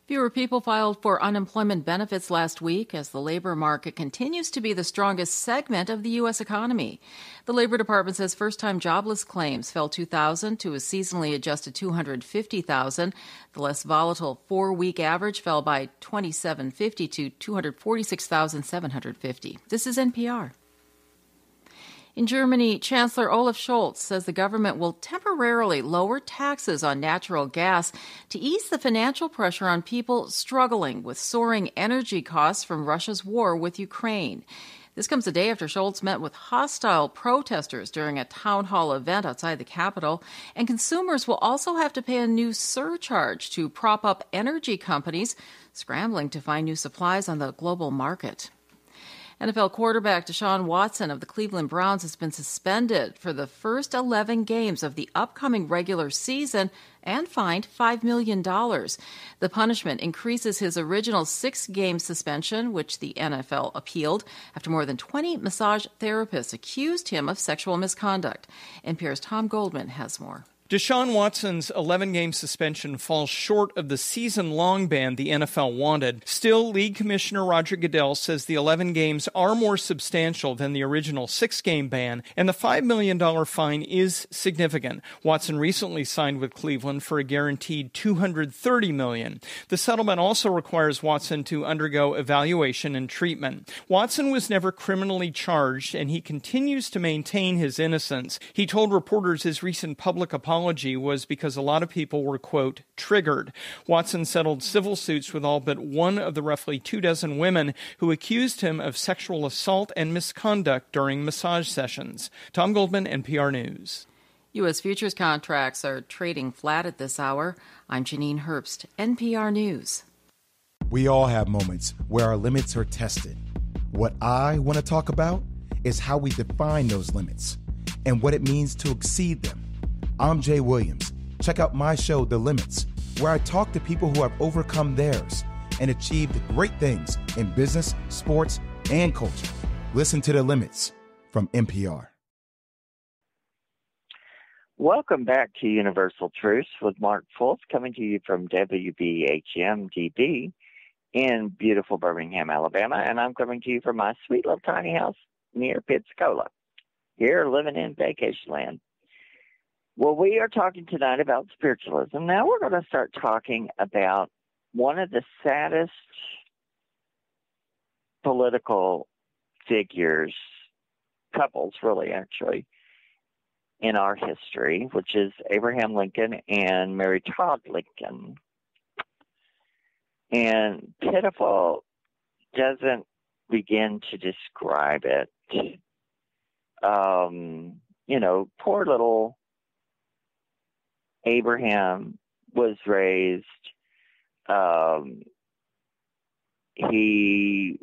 Fewer people filed for unemployment benefits last week as the labor market continues to be the strongest segment of the U.S. economy. The Labor Department says first time jobless claims fell 2,000 to a seasonally adjusted 250,000. The less volatile four week average fell by 2,750 to 246,750. This is NPR. In Germany, Chancellor Olaf Scholz says the government will temporarily lower taxes on natural gas to ease the financial pressure on people struggling with soaring energy costs from Russia's war with Ukraine. This comes a day after Scholz met with hostile protesters during a town hall event outside the capital, and consumers will also have to pay a new surcharge to prop up energy companies scrambling to find new supplies on the global market. NFL quarterback Deshaun Watson of the Cleveland Browns has been suspended for the first 11 games of the upcoming regular season and fined $5 million. The punishment increases his original six game suspension, which the NFL appealed after more than 20 massage therapists accused him of sexual misconduct. NPR's Tom Goldman has more. Deshaun Watson's 11 game suspension falls short of the season long ban the NFL wanted. Still, League Commissioner Roger Goodell says the 11 games are more substantial than the original six game ban, and the $5 million fine is significant. Watson recently signed with Cleveland for a guaranteed 230 million. The settlement also requires Watson to undergo evaluation and treatment. Watson was never criminally charged, and he continues to maintain his innocence. He told reporters his recent public apology apology was because a lot of people were, quote, triggered. Watson settled civil suits with all but one of the roughly two dozen women who accused him of sexual assault and misconduct during massage sessions. Tom Goldman, NPR News. U.S. futures contracts are trading flat at this hour. I'm Janine Herbst, NPR News. We all have moments where our limits are tested. What I want to talk about is how we define those limits and what it means to exceed them. I'm Jay Williams. Check out my show, The Limits, where I talk to people who have overcome theirs and achieved great things in business, sports, and culture. Listen to The Limits from NPR. Welcome back to Universal Truths with Mark Fouts, coming to you from WBHM DB in beautiful Birmingham, Alabama. And I'm coming to you from my sweet little tiny house near Pensacola, here living in vacation land. Well, we are talking tonight about spiritualism. Now we're going to start talking about one of the saddest political figures, couples really actually, in our history, which is Abraham Lincoln and Mary Todd Lincoln. And pitiful doesn't begin to describe it. Um, you know, poor little Abraham was raised. Um, he,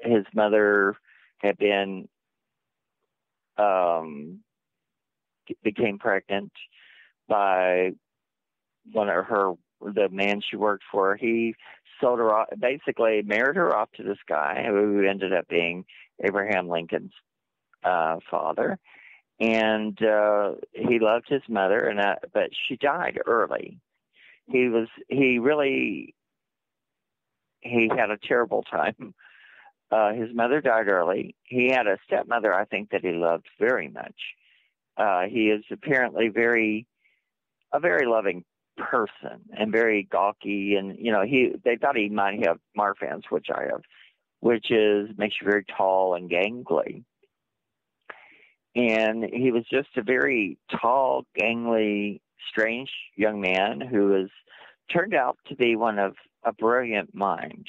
his mother had been, um, became pregnant by one of her, the man she worked for. He sold her off, basically married her off to this guy who ended up being Abraham Lincoln's uh, father and uh, he loved his mother, and uh, but she died early. He was he really he had a terrible time. Uh, his mother died early. He had a stepmother, I think, that he loved very much. Uh, he is apparently very a very loving person and very gawky, and you know he they thought he might have Marfan's, which I have, which is makes you very tall and gangly and he was just a very tall, gangly, strange young man who was turned out to be one of a brilliant mind,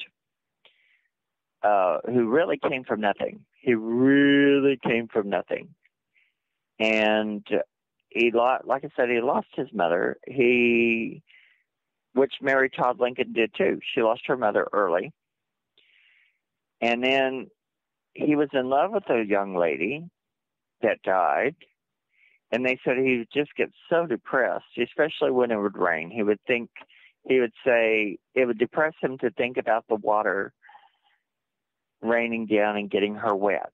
uh, who really came from nothing. He really came from nothing, and he lost. Like I said, he lost his mother. He, which Mary Todd Lincoln did too. She lost her mother early, and then he was in love with a young lady that died. And they said he would just get so depressed, especially when it would rain. He would think, he would say, it would depress him to think about the water raining down and getting her wet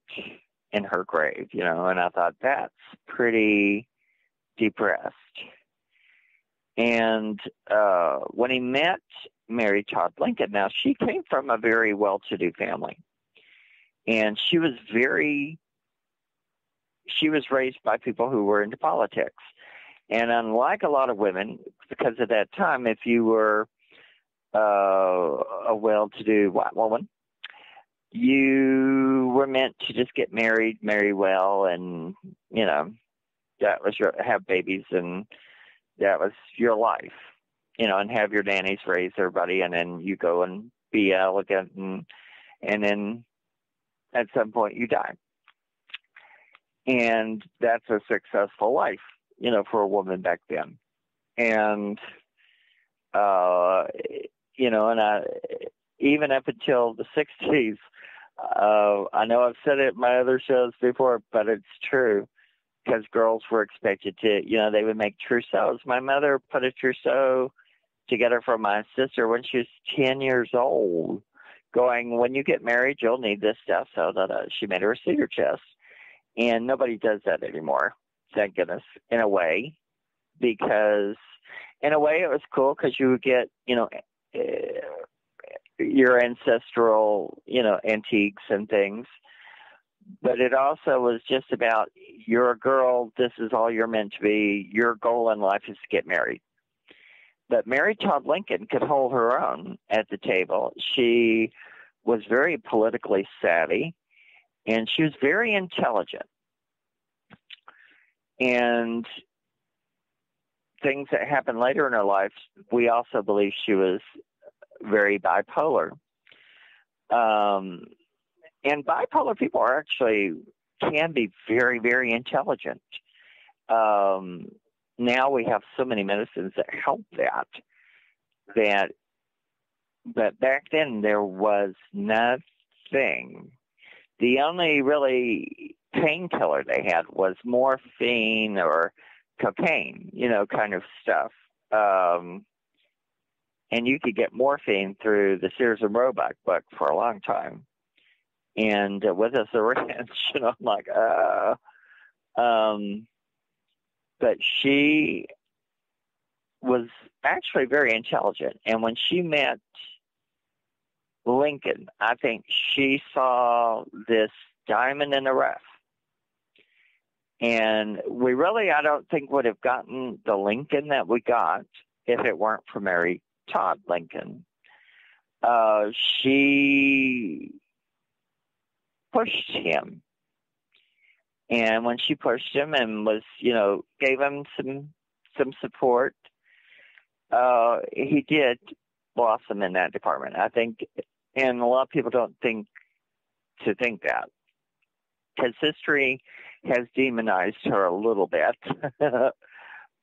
in her grave, you know. And I thought, that's pretty depressed. And uh, when he met Mary Todd Lincoln, now she came from a very well to do family. And she was very she was raised by people who were into politics. And unlike a lot of women, because at that time, if you were uh, a well-to-do white woman, you were meant to just get married, marry well, and you know that was your have babies, and that was your life, you know, and have your nannies raise everybody, and then you go and be elegant, and and then at some point you die and that's a successful life, you know, for a woman back then. And uh, you know, and I, even up until the '60s, Uh, I know I've said it in my other shows before, but it's true because girls were expected to, you know, they would make trousseaus. My mother put a trousseau together for my sister when she was 10 years old, going, when you get married, you'll need this stuff. So that uh, she made her a cedar chest. And nobody does that anymore, thank goodness, in a way, because in a way it was cool because you would get, you know, uh, your ancestral, you know, antiques and things. But it also was just about you're a girl, this is all you're meant to be. Your goal in life is to get married. But Mary Todd Lincoln could hold her own at the table. She was very politically savvy and she was very intelligent. And things that happened later in her life, we also believe she was very bipolar. Um, and bipolar people are actually can be very, very intelligent. Um, now we have so many medicines that help that. That, but back then there was nothing. The only really painkiller they had was morphine or cocaine, you know, kind of stuff. Um, and you could get morphine through the Sears and Roebuck book for a long time. And uh, with a syringe, and I'm like, uh, um, but she was actually very intelligent. And when she met Lincoln, I think she saw this diamond in the rough. And we really, I don't think, would have gotten the Lincoln that we got if it weren't for Mary Todd Lincoln. Uh, she pushed him. And when she pushed him and was, you know, gave him some some support, uh, he did blossom in that department. I think, and a lot of people don't think to think that because history has demonized her a little bit.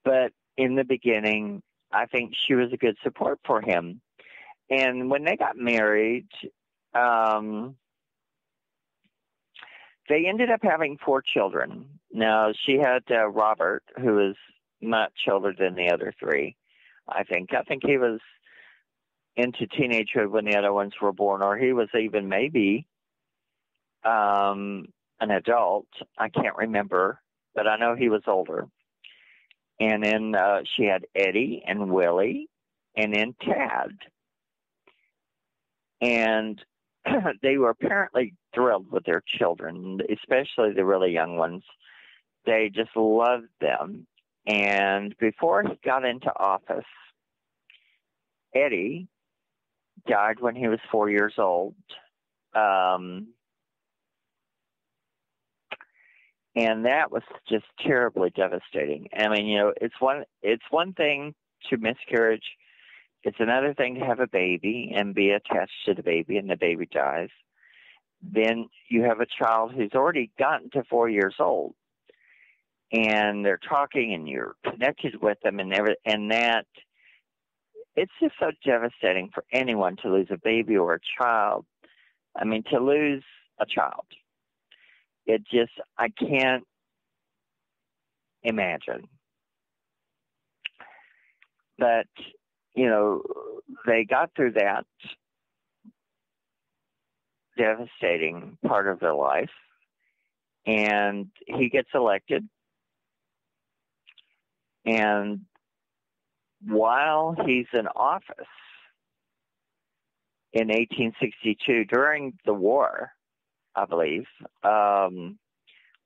but in the beginning, I think she was a good support for him. And when they got married, um, they ended up having four children. Now, she had uh, Robert, who is much older than the other three, I think. I think he was into teenagehood when the other ones were born, or he was even maybe um, an adult. I can't remember, but I know he was older. And then uh, she had Eddie and Willie, and then Tad. And they were apparently thrilled with their children, especially the really young ones. They just loved them. And before he got into office, Eddie died when he was four years old. Um, and that was just terribly devastating. I mean, you know, it's one it's one thing to miscarriage. It's another thing to have a baby and be attached to the baby and the baby dies. Then you have a child who's already gotten to four years old and they're talking and you're connected with them and every, and that it's just so devastating for anyone to lose a baby or a child. I mean, to lose a child it just, I can't imagine. But, you know, they got through that devastating part of their life, and he gets elected. And while he's in office in 1862, during the war, I believe, um,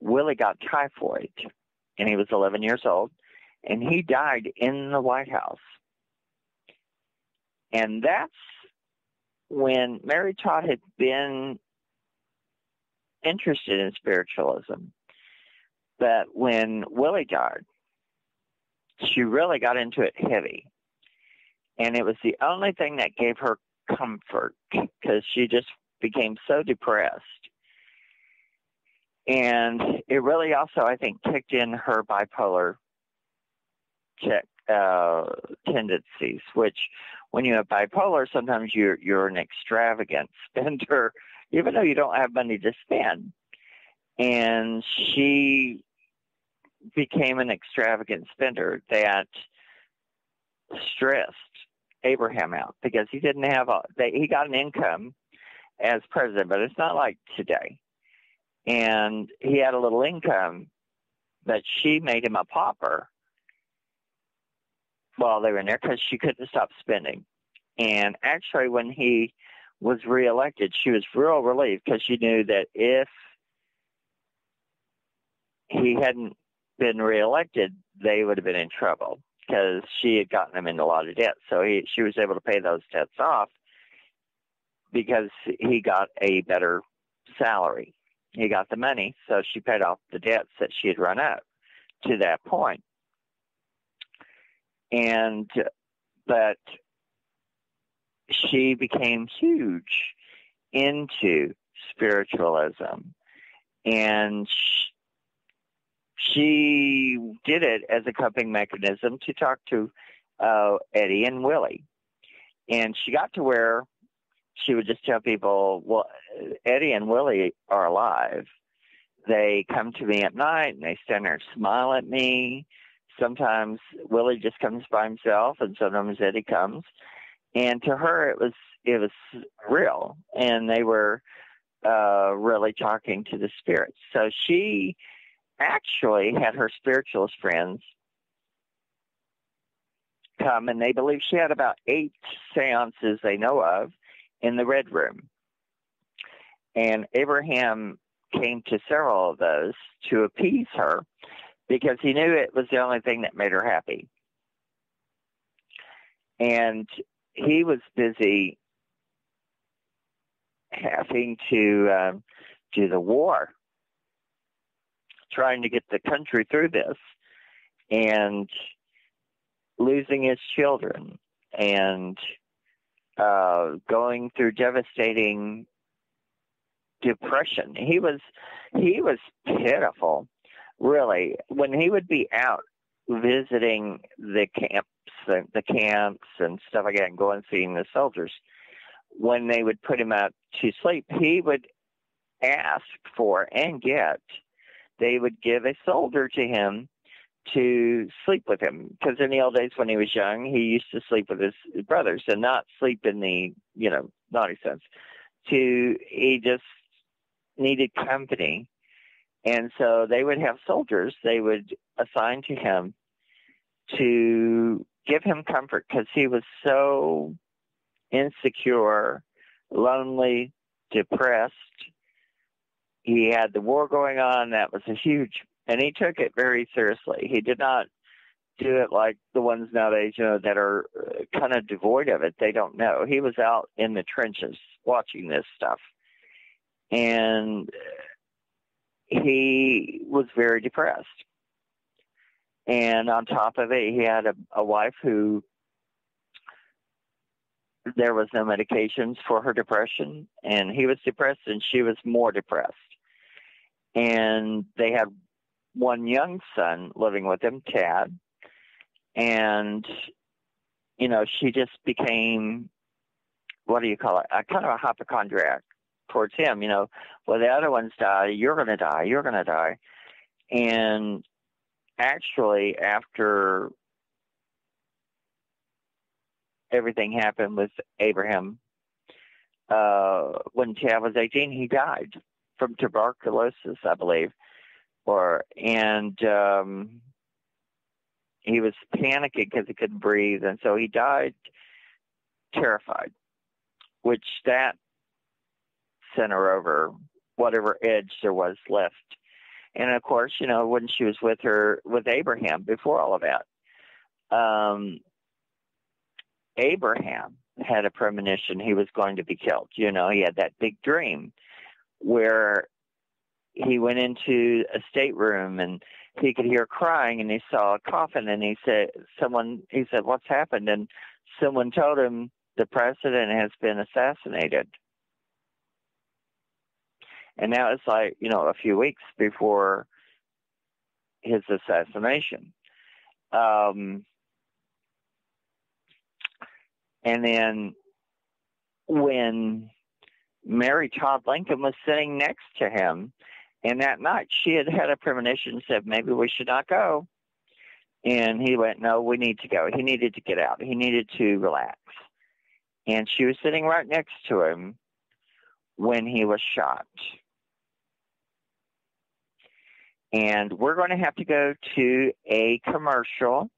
Willie got typhoid, and he was 11 years old, and he died in the White House. And that's when Mary Todd had been interested in spiritualism. But when Willie died, she really got into it heavy. And it was the only thing that gave her comfort because she just became so depressed and it really also, I think, kicked in her bipolar check uh, tendencies. Which, when you have bipolar, sometimes you're you're an extravagant spender. even though you don't have money to spend. And she became an extravagant spender that stressed Abraham out because he didn't have a they, he got an income as president, but it's not like today. And he had a little income, but she made him a pauper while they were in there because she couldn't stop spending. And actually, when he was reelected, she was real relieved because she knew that if he hadn't been reelected, they would have been in trouble because she had gotten him into a lot of debt. So he, she was able to pay those debts off because he got a better salary. He got the money, so she paid off the debts that she had run up to that point. And, but she became huge into spiritualism. And she did it as a coping mechanism to talk to uh, Eddie and Willie. And she got to where she would just tell people, well, Eddie and Willie are alive. They come to me at night and they stand there and smile at me. Sometimes Willie just comes by himself and sometimes Eddie comes. And to her it was it was real and they were uh really talking to the spirits. So she actually had her spiritualist friends come and they believe she had about eight seances they know of in the Red Room. And Abraham came to several of those to appease her because he knew it was the only thing that made her happy. And he was busy having to uh, do the war, trying to get the country through this, and losing his children and uh, going through devastating depression. He was he was pitiful, really. When he would be out visiting the camps, the, the camps and stuff like that, and going seeing the soldiers, when they would put him out to sleep, he would ask for and get. They would give a soldier to him to sleep with him. Because in the old days when he was young he used to sleep with his brothers and not sleep in the you know naughty sense. To he just needed company. And so they would have soldiers they would assign to him to give him comfort because he was so insecure lonely depressed he had the war going on that was a huge and he took it very seriously. He did not do it like the ones nowadays, you know, that are uh, kind of devoid of it. They don't know. He was out in the trenches watching this stuff, and he was very depressed. And on top of it, he had a, a wife who there was no medications for her depression, and he was depressed, and she was more depressed. And they had one young son living with him, Tad, and you know she just became what do you call it? A kind of a hypochondriac towards him. You know, well the other ones die, you're going to die, you're going to die, and actually after everything happened with Abraham. Uh, when Tad was 18, he died from tuberculosis, I believe or and um, he was panicking because he couldn't breathe, and so he died terrified, which that sent her over whatever edge there was left. And of course, you know, when she was with her with Abraham before all of that, um, Abraham had a premonition he was going to be killed. You know, he had that big dream where he went into a stateroom and he could hear crying and he saw a coffin and he said someone he said what's happened? And someone told him the president has been assassinated. And now it's like you know a few weeks before his assassination. Um and then when Mary Todd Lincoln was sitting next to him. And that night she had had a premonition and said, maybe we should not go. And he went, no, we need to go. He needed to get out. He needed to relax. And she was sitting right next to him when he was shot. And we're going to have to go to a commercial.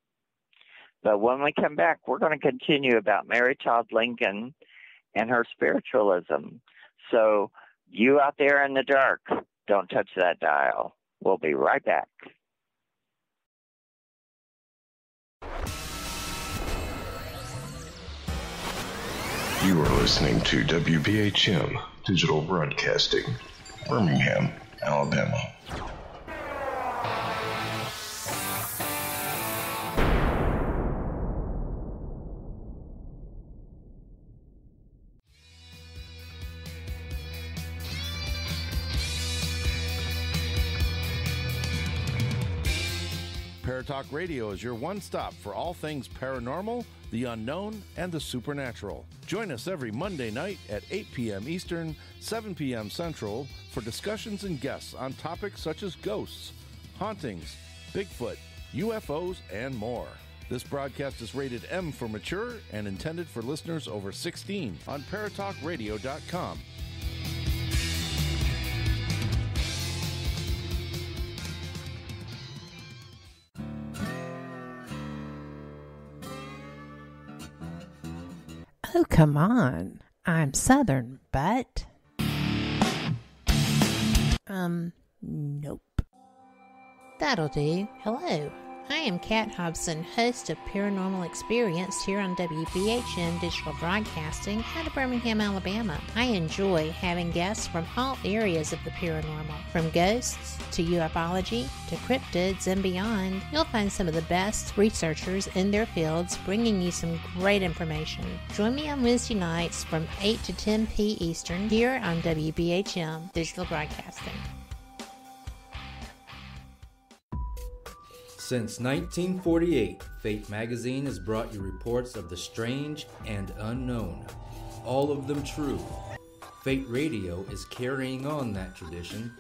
But when we come back, we're going to continue about Mary Todd Lincoln and her spiritualism. So, you out there in the dark, don't touch that dial. We'll be right back. You are listening to WBHM Digital Broadcasting, Birmingham, Alabama. Paratalk Radio is your one stop for all things paranormal, the unknown, and the supernatural. Join us every Monday night at 8 p.m. Eastern, 7 p.m. Central for discussions and guests on topics such as ghosts, hauntings, Bigfoot, UFOs, and more. This broadcast is rated M for mature and intended for listeners over 16 on paratalkradio.com. come on. I'm Southern, but. Um, nope. That'll do. Hello. I am Kat Hobson, host of Paranormal Experience here on WBHM Digital Broadcasting out of Birmingham, Alabama. I enjoy having guests from all areas of the paranormal, from ghosts to ufology to cryptids and beyond. You'll find some of the best researchers in their fields bringing you some great information. Join me on Wednesday nights from 8 to 10 p. Eastern here on WBHM Digital Broadcasting. Since 1948, Fate magazine has brought you reports of the strange and unknown, all of them true. Fate Radio is carrying on that tradition,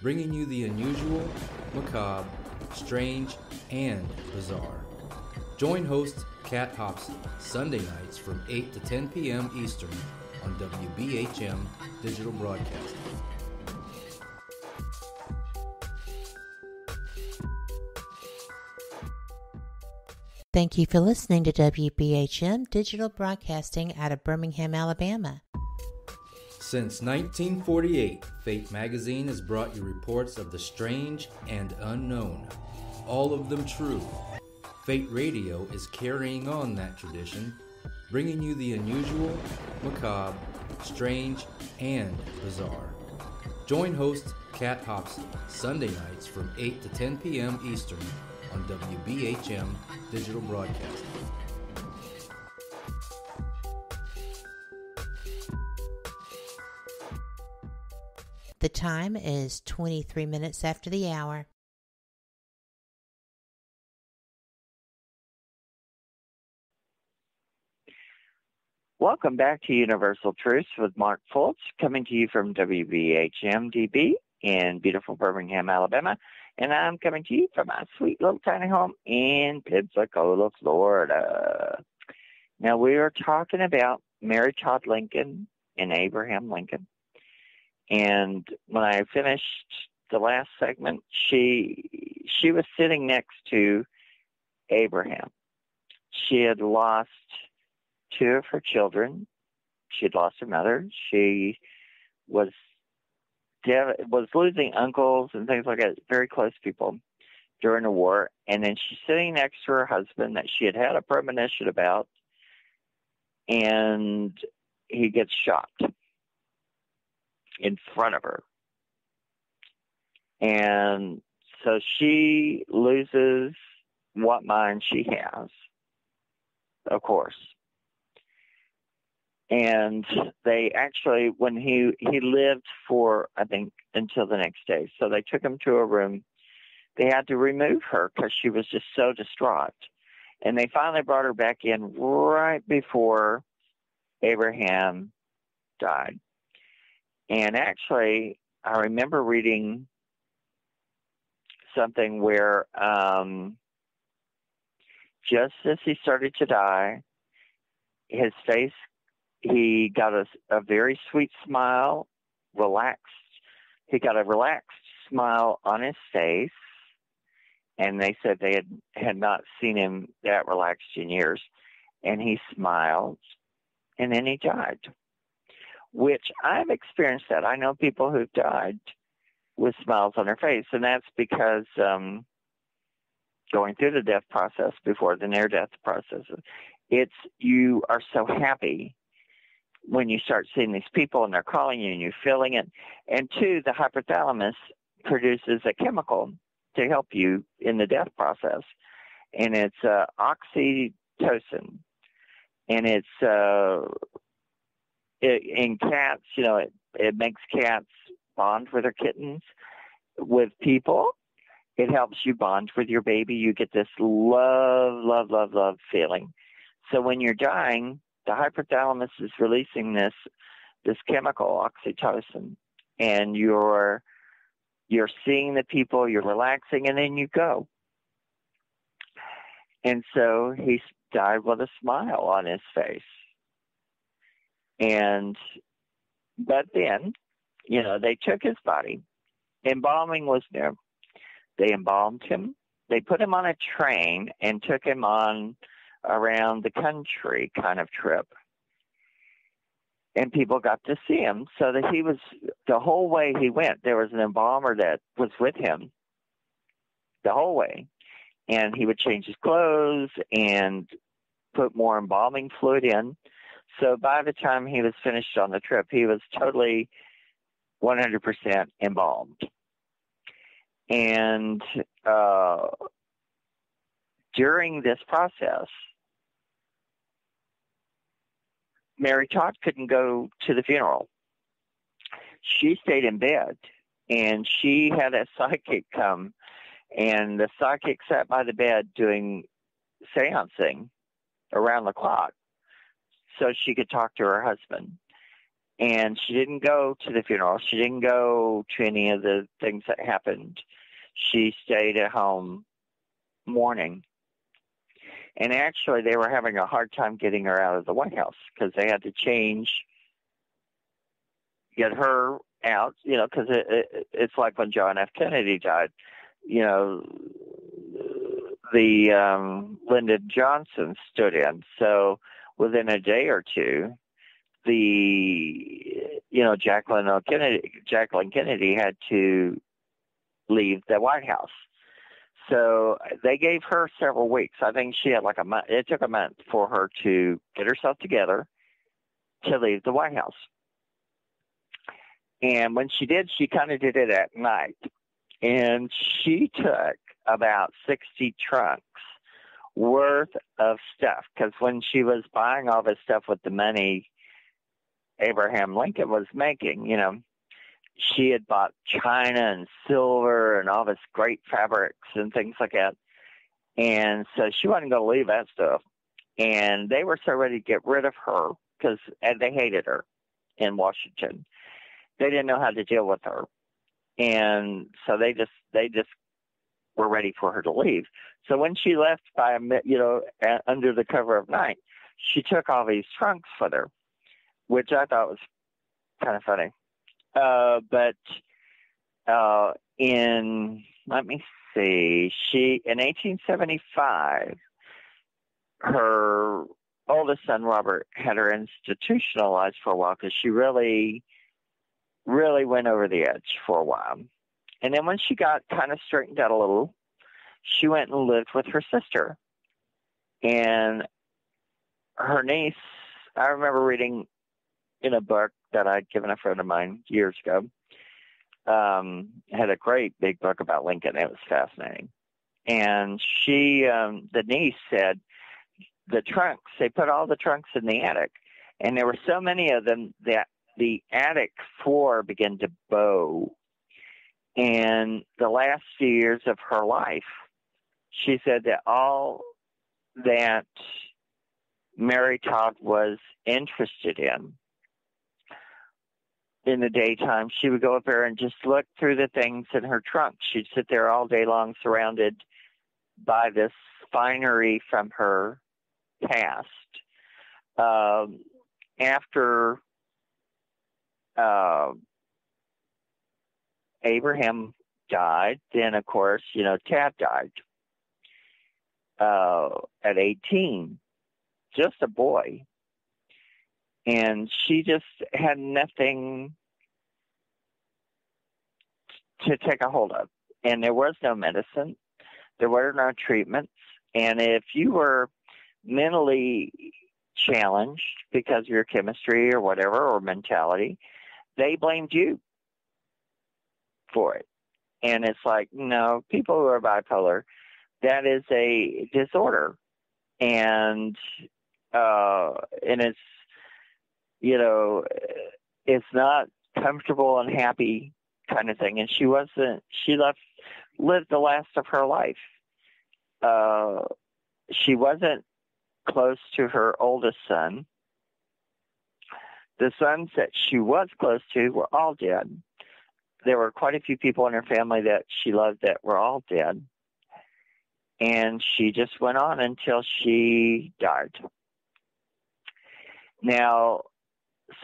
bringing you the unusual, macabre, strange, and bizarre. Join host Kat Hobson Sunday nights from 8 to 10 p.m. Eastern on WBHM Digital Broadcasting. Thank you for listening to WBHM Digital Broadcasting out of Birmingham, Alabama. Since 1948, Fate magazine has brought you reports of the strange and unknown, all of them true. Fate Radio is carrying on that tradition, bringing you the unusual, macabre, strange, and bizarre. Join host Kat Hobson Sunday nights from 8 to 10 p.m. Eastern on WBHM Digital Broadcasting. The time is 23 minutes after the hour. Welcome back to Universal Truths with Mark Fouts, coming to you from WBHM DB in beautiful Birmingham, Alabama. And I'm coming to you from my sweet little tiny home in Pensacola, Florida. Now, we are talking about Mary Todd Lincoln and Abraham Lincoln. And when I finished the last segment, she she was sitting next to Abraham. She had lost two of her children. She had lost her mother. She was was losing uncles and things like that, very close people during the war. And then she's sitting next to her husband that she had had a premonition about, and he gets shot in front of her. And so she loses what mind she has, of course and they actually when he he lived for i think until the next day. So they took him to a room. They had to remove her because she was just so distraught. And they finally brought her back in right before abraham died. And actually, I remember reading something where um, just as he started to die, his face, he got a, a very sweet smile, relaxed. He got a relaxed smile on his face, and they said they had had not seen him that relaxed in years. And he smiled, and then he died. Which I've experienced that. I know people who've died with smiles on their face, and that's because um, going through the death process before the near death process, it's you are so happy when you start seeing these people and they're calling you and you're feeling it. And two, the hypothalamus produces a chemical to help you in the death process, and it's uh, oxytocin, and it's uh, it, in cats. You know, it it makes cats bond with their kittens. With people, it helps you bond with your baby. You get this love, love, love, love feeling. So when you're dying, the hypothalamus is releasing this this chemical oxytocin, and you're you're seeing the people, you're relaxing, and then you go. And so he died with a smile on his face. And but then, you know, they took his body. Embalming was new. They embalmed him. They put him on a train and took him on around the country kind of trip. And people got to see him so that he was the whole way he went. There was an embalmer that was with him the whole way. And he would change his clothes and put more embalming fluid in. So by the time he was finished on the trip, he was totally 100% embalmed. And uh, during this process, Mary Todd couldn't go to the funeral. She stayed in bed and she had a psychic come and the psychic sat by the bed doing seancing around the clock so she could talk to her husband. And she didn't go to the funeral. She didn't go to any of the things that happened. She stayed at home mourning and actually, they were having a hard time getting her out of the White House because they had to change, get her out, you know, because it, it, it's like when John F. Kennedy died, you know, the um, Lyndon Johnson stood in. So within a day or two, the you know Jacqueline Kennedy Jacqueline Kennedy had to leave the White House so they gave her several weeks. I think she had like a month. It took a month for her to get herself together to leave the White House. And when she did, she kind of did it at night. And she took about 60 trunks worth of stuff because when she was buying all this stuff with the money Abraham Lincoln was making, you know, she had bought china and silver and all this great fabrics and things like that. And so she wasn't going to leave that stuff. And they were so ready to get rid of her because uh, they hated her in Washington. They didn't know how to deal with her. And so they just, they just were ready for her to leave. So when she left by, you know, under the cover of night, she took all these trunks with her, which I thought was kind of funny. Uh, but uh, in let me see, she in 1875, her oldest son Robert had her institutionalized for a while because she really, really went over the edge for a while. And then when she got kind of straightened out a little, she went and lived with her sister. And her niece, I remember reading in a book that I'd given a friend of mine years ago. Um, had a great big book about Lincoln. It was fascinating. And she, um, the niece said, the trunks, they put all the trunks in the attic. And there were so many of them that the attic floor began to bow. And the last few years of her life, she said that all that Mary Todd was interested in in the daytime, she would go up there and just look through the things in her trunk. She'd sit there all day long, surrounded by this finery from her past. Um, after uh, Abraham died, then of course, you know, Tad died uh, at 18, just a boy. And she just had nothing to take a hold of. And there was no medicine, there were no treatments. And if you were mentally challenged because of your chemistry or whatever, or mentality, they blamed you for it. And it's like, no, people who are bipolar, that is a disorder. And uh and it's you know it's not comfortable and happy kind of thing. And she wasn't she left lived the last of her life. Uh she wasn't close to her oldest son. The sons that she was close to were all dead there were quite a few people in her family that she loved that were all dead. And she just went on until she died. Now,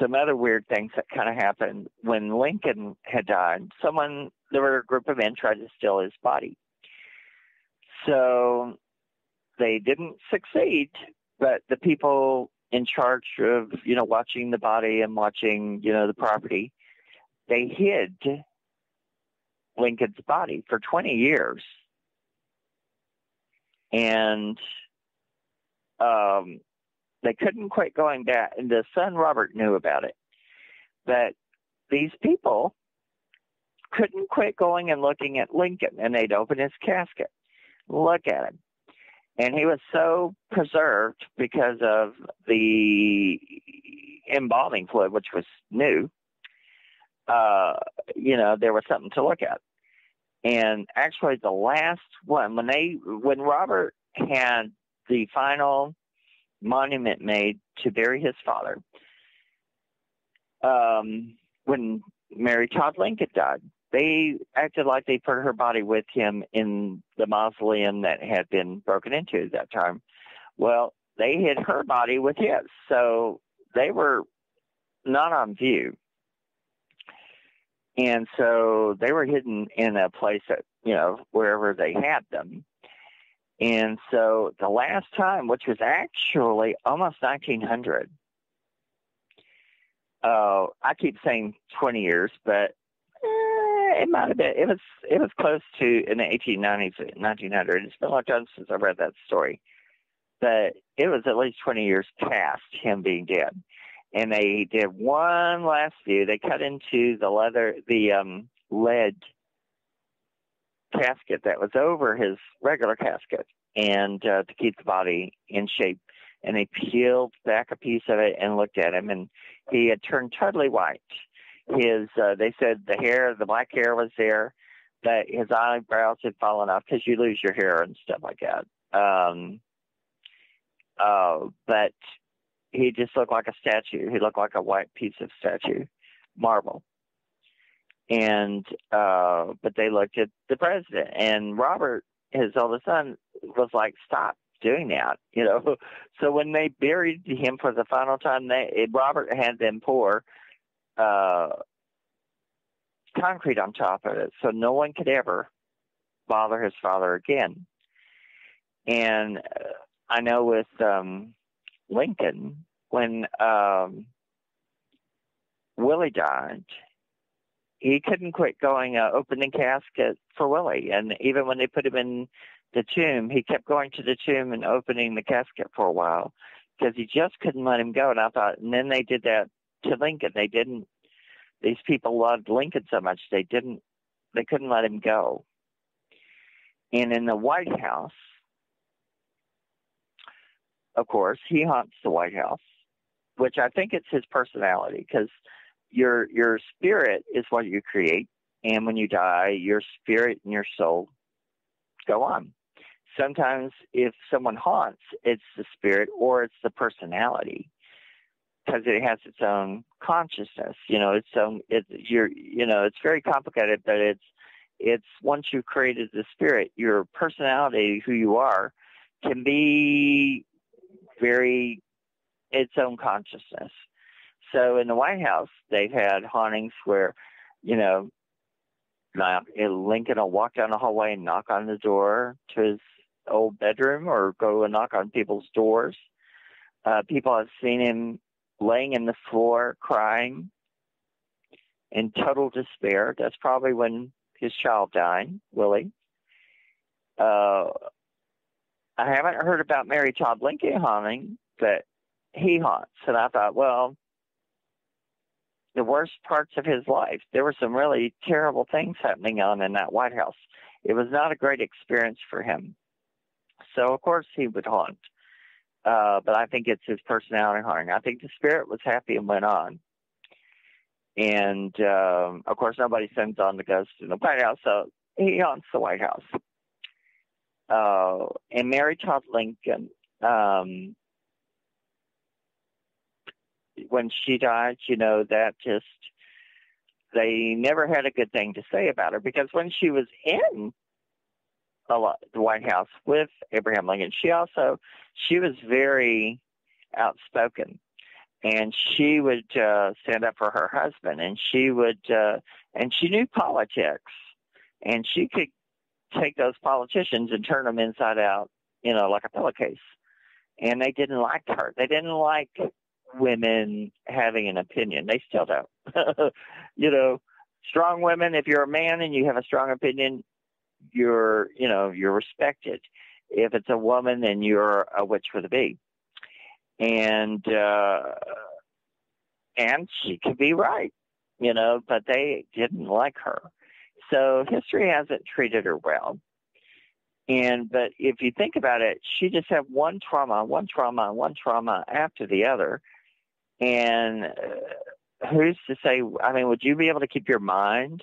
some other weird things that kind of happened when Lincoln had died. Someone, there were a group of men tried to steal his body. So they didn't succeed, but the people in charge of, you know, watching the body and watching, you know, the property, they hid Lincoln's body for 20 years. And um, they couldn't quit going back. And the son, Robert, knew about it. But these people couldn't quit going and looking at Lincoln. And they'd open his casket, look at him. And he was so preserved because of the embalming fluid, which was new uh, you know, there was something to look at. And actually, the last one, when they, when Robert had the final monument made to bury his father, um, when Mary Todd Lincoln died, they acted like they put her body with him in the mausoleum that had been broken into at that time. Well, they hid her body with his, so they were not on view. And so they were hidden in a place that you know wherever they had them and so the last time which was actually almost 1900 uh, i keep saying 20 years but eh, it might have been it was it was close to in the 1890s 1900 it's been a long time since i read that story. But it was at least 20 years past him being dead. And they did one last view. They cut into the leather, the um, lead casket that was over his regular casket, and uh, to keep the body in shape. And they peeled back a piece of it and looked at him, and he had turned totally white. His, uh, they said, the hair, the black hair was there, but his eyebrows had fallen off because you lose your hair and stuff like that. Um, uh, but he just looked like a statue. He looked like a white piece of statue, marble. And uh but they looked at the president and Robert, his oldest son, was like, Stop doing that, you know. So when they buried him for the final time, they Robert had them pour uh concrete on top of it so no one could ever bother his father again. And uh, I know with um Lincoln when um, Willie died. He couldn't quit going uh, opening casket for Willie, and even when they put him in the tomb, he kept going to the tomb and opening the casket for a while because he just couldn't let him go. And I thought, and then they did that to Lincoln. They didn't. These people loved Lincoln so much they didn't. They couldn't let him go. And in the White House, of course, he haunts the White House, which I think it's his personality because your your spirit is what you create, and when you die, your spirit and your soul go on. Sometimes, if someone haunts, it's the spirit or it's the personality. because it has its own consciousness. You know, its own. It's you're. You know, it's very complicated, but it's it's once you've created the spirit, your personality, who you are, can be very its own consciousness. So in the White House, they've had hauntings where, you know, Lincoln will walk down the hallway and knock on the door to his old bedroom or go and knock on people's doors. Uh, people have seen him laying in the floor crying in total despair. That's probably when his child died, Willie. Uh, I haven't heard about Mary Todd Lincoln haunting, but he haunts. And I thought, well, the worst parts of his life, there were some really terrible things happening on in that White House. It was not a great experience for him. So, of course, he would haunt. Uh, but I think it's his personality haunting. I think the spirit was happy and went on. And um, of course, nobody sends on the ghost in the White House, so he haunts the White House. Uh, and Mary Todd Lincoln, um, when she died, you know, that just, they never had a good thing to say about her because when she was in the White House with Abraham Lincoln, she also, she was very outspoken and she would uh, stand up for her husband, and she would, uh, and she knew politics, and she could take those politicians and turn them inside out, you know, like a pillowcase. And they didn't like her. They didn't like women having an opinion. They still don't. you know, strong women. If you're a man and you have a strong opinion, you're, you know, you're respected. If it's a woman, then you're a witch with a bee and uh, and she could be right, you know, but they didn't like her. So history hasn't treated her well. And but if you think about it, she just had one trauma, one trauma, one trauma after the other. And who's to say? I mean, would you be able to keep your mind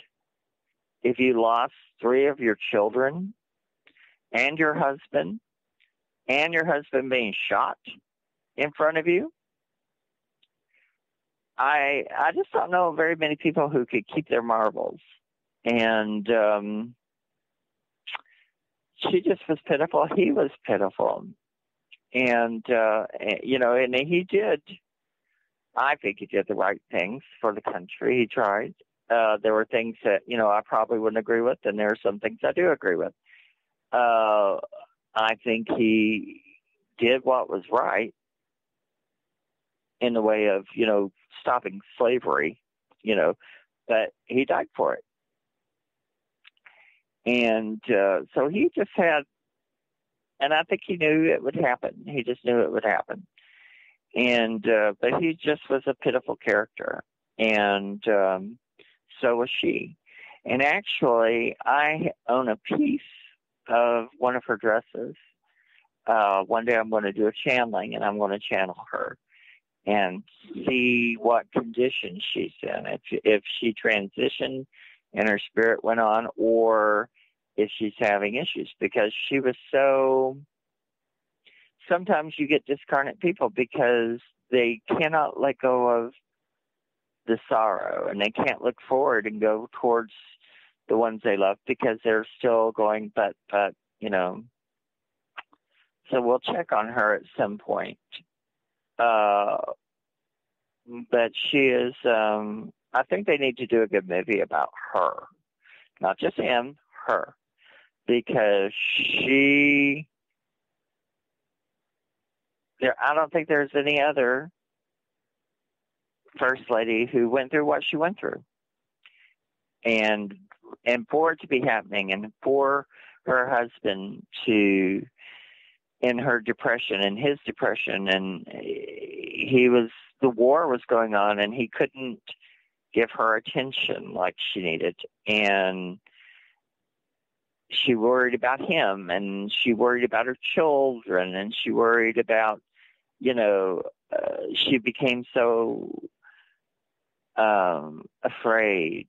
if you lost three of your children and your husband, and your husband being shot? in front of you. I I just don't know very many people who could keep their marbles, and um, she just was pitiful. He was pitiful, and uh, you know, and he did. I think he did the right things for the country. He tried. Uh, there were things that you know I probably wouldn't agree with, and there are some things I do agree with. Uh, I think he did what was right, in the way of you know stopping slavery, you know, but he died for it, and uh, so he just had, and I think he knew it would happen. He just knew it would happen, and uh, but he just was a pitiful character, and um, so was she. And actually, I own a piece of one of her dresses. Uh, one day I'm going to do a channeling and I'm going to channel her and see what condition she's in. If if she transitioned and her spirit went on, or if she's having issues, because she was so. Sometimes you get discarnate people because they cannot let go of the sorrow and they can't look forward and go towards the ones they love because they're still going, but, but, you know. So we'll check on her at some point uh, but she is. Um, I think they need to do a good movie about her, not just him, her, because she. There, I don't think there's any other first lady who went through what she went through, and and for it to be happening, and for her husband to in her depression and his depression and he was the war was going on and he couldn't give her attention like she needed. And she worried about him and she worried about her children and she worried about you know uh, she became so um afraid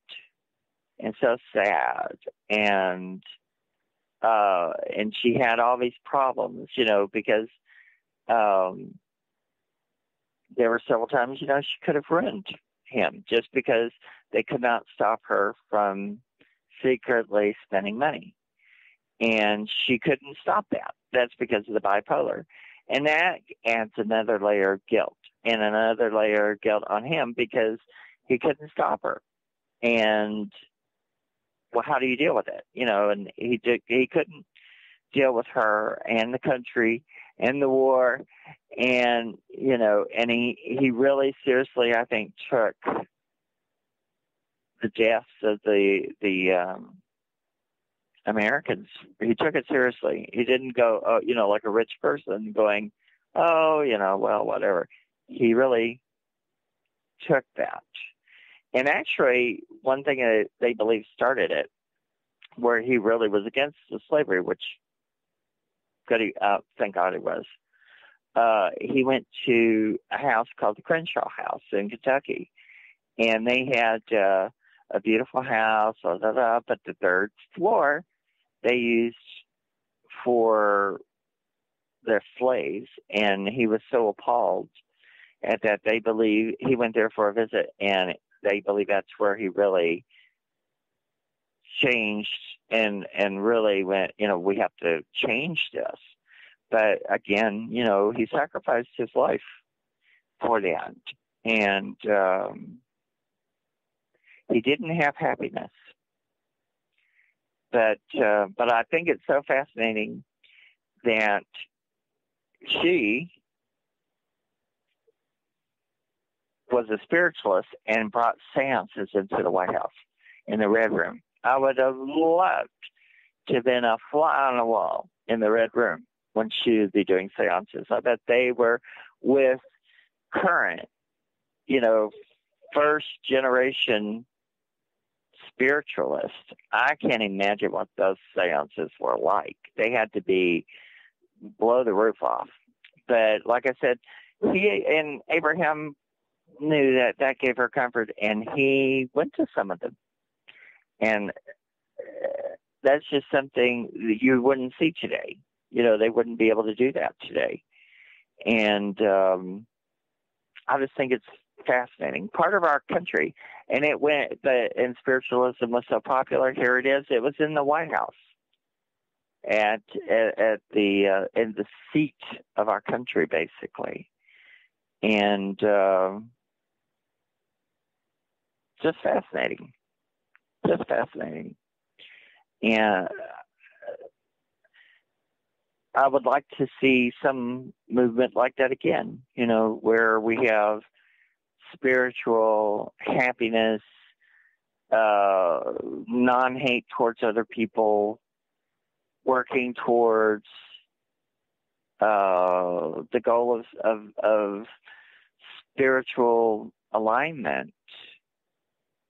and so sad and uh, and she had all these problems, you know, because um, there were several times, you know, she could have ruined him just because they could not stop her from secretly spending money. And she couldn't stop that. That's because of the bipolar. And that adds another layer of guilt and another layer of guilt on him because he couldn't stop her. And well, how do you deal with it? You know, and he did, he couldn't deal with her and the country and the war and you know and he he really seriously i think took the deaths of the the um americans he took it seriously he didn't go oh you know like a rich person going oh you know well whatever he really took that and actually one thing that they believe started it where he really was against the slavery which good uh, thank God he was. Uh, he went to a house called the Crenshaw House in Kentucky, and they had uh, a beautiful house. Blah, blah, blah, but the third floor they used for their slaves, and he was so appalled at that they believe he went there for a visit, and they believe that's where he really changed and and really went you know we have to change this. But again you know he sacrificed his life for that. And um he didn't have happiness but uh, but I think it's so fascinating that she was a spiritualist and brought seances into the White House in the Red Room. I would have loved to have been a fly on the wall in the Red Room when she would be doing seances. I bet they were with current, you know, first generation spiritualists. I can't imagine what those seances were like. They had to be blow the roof off. But like I said, he and Abraham knew that that gave her comfort, and he went to some of them and uh, that's just something that you wouldn't see today. You know, they wouldn't be able to do that today. And um, I just think it's fascinating. Part of our country, and it went, the, and spiritualism was so popular. Here it is. It was in the White House, at at, at the uh, in the seat of our country, basically, and uh, just fascinating just fascinating. And I would like to see some movement like that again, you know, where we have spiritual happiness, uh, non hate towards other people, working towards uh, the goal of, of, of spiritual alignment.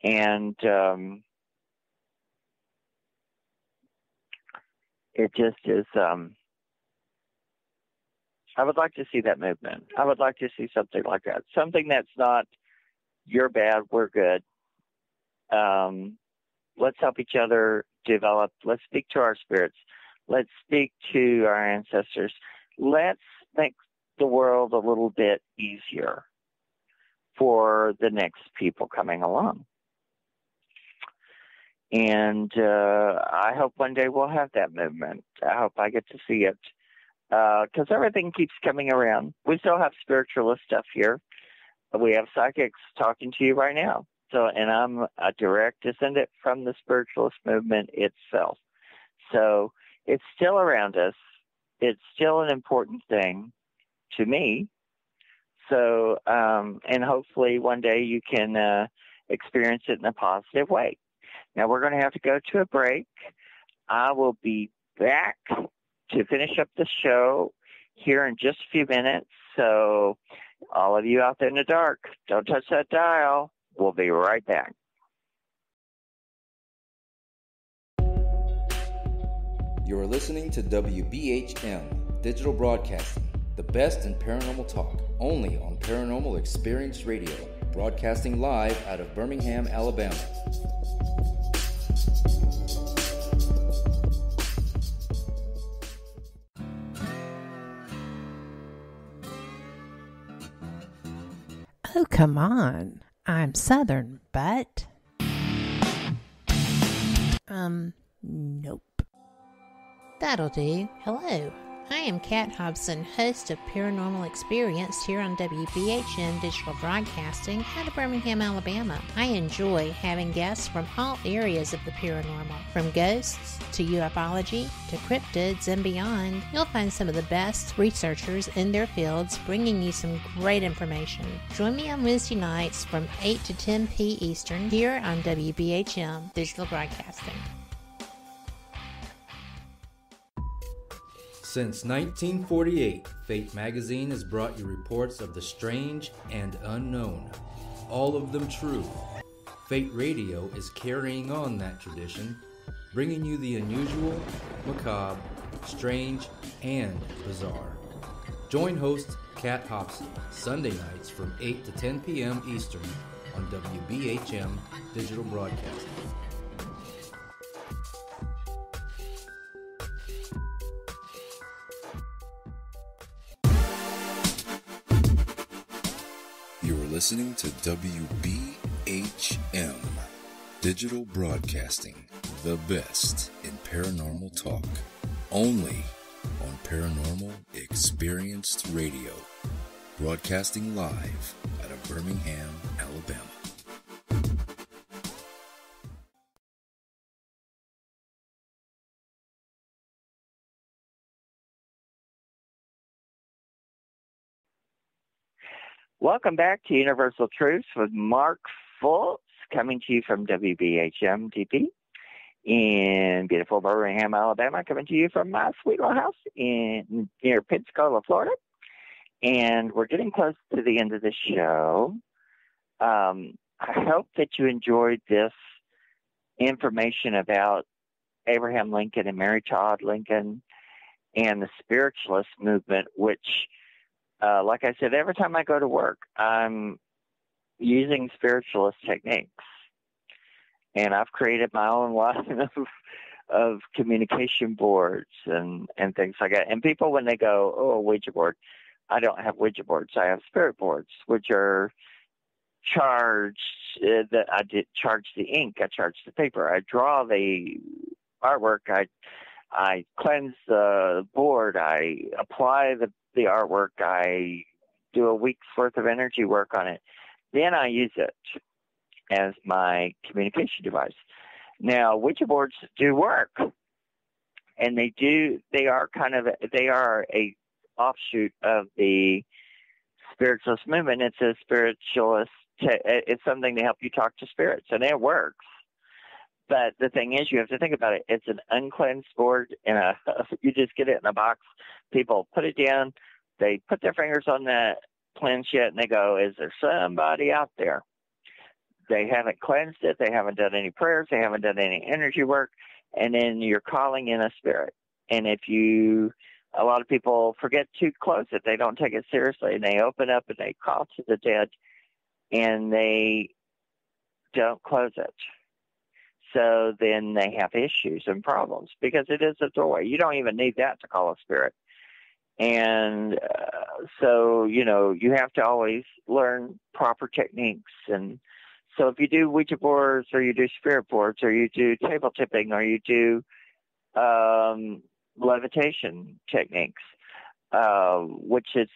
And um, it just is um I would like to see that movement. I would like to see something like that. Something that's not you're bad, we're good. Um, let's help each other develop. Let's speak to our spirits. Let's speak to our ancestors. Let's make the world a little bit easier for the next people coming along. And uh, I hope one day we'll have that movement. I hope I get to see it because uh, everything keeps coming around. We still have spiritualist stuff here. We have psychics talking to you right now. So, and I'm a direct descendant from the spiritualist movement itself. So, it's still around us. It's still an important thing to me. So, um, and hopefully one day you can uh, experience it in a positive way. Now we're going to have to go to a break. I will be back to finish up the show here in just a few minutes. So, all of you out there in the dark, don't touch that dial. We'll be right back. You're listening to WBHM Digital Broadcasting, the best in paranormal talk, only on Paranormal Experience Radio, broadcasting live out of Birmingham, Alabama. Oh, come on. I'm Southern, but. Um, nope. That'll do. Hello. I am Kat Hobson, host of Paranormal Experience here on WBHM Digital Broadcasting out of Birmingham, Alabama. I enjoy having guests from all areas of the paranormal, from ghosts to ufology to cryptids and beyond. You'll find some of the best researchers in their fields bringing you some great information. Join me on Wednesday nights from 8 to 10 p. Eastern here on WBHM Digital Broadcasting. Since 1948, Fate magazine has brought you reports of the strange and unknown, all of them true. Fate Radio is carrying on that tradition, bringing you the unusual, macabre, strange, and bizarre. Join host Kat Hobson Sunday nights from 8 to 10 p.m. Eastern on WBHM Digital Broadcasting. Listening to WBHM Digital Broadcasting, the best in paranormal talk, only on Paranormal Experienced Radio, broadcasting live out of Birmingham, Alabama. Welcome back to Universal Truths with Mark Fouts, coming to you from WBHM DB in beautiful Birmingham, Alabama, coming to you from my sweet little house in near Pensacola, Florida. And we're getting close to the end of the show. Um, I hope that you enjoyed this information about Abraham Lincoln and Mary Todd Lincoln and the spiritualist movement, which uh, like I said, every time I go to work, I'm using spiritualist techniques. And I've created my own line of, of communication boards and, and things like that. And people, when they go, oh, a Ouija board, I don't have Ouija boards. I have spirit boards, which are charged, uh, that I did charge the ink, I charge the paper, I draw the artwork, I I cleanse the board, I apply the the artwork. I do a week's worth of energy work on it. Then I use it as my communication device. Now, Ouija boards do work, and they do. They are kind of they are a offshoot of the spiritualist movement. It's a spiritualist. It's something to help you talk to spirits, and it works. But the thing is, you have to think about it. It's an uncleansed board, and a, you just get it in a box. People put it down. They put their fingers on that planchette, and they go, "Is there somebody out there?" They haven't cleansed it. They haven't done any prayers. They haven't done any energy work, and then you're calling in a spirit. And if you, a lot of people forget to close it. They don't take it seriously, and they open up and they call to the dead, and they don't close it so then they have issues and problems because it is a doorway. You don't even need that to call a spirit. And uh, so, you know, you have to always learn proper techniques. And so if you do Ouija boards or you do spirit boards or you do table tipping or you do um, levitation techniques, uh, which is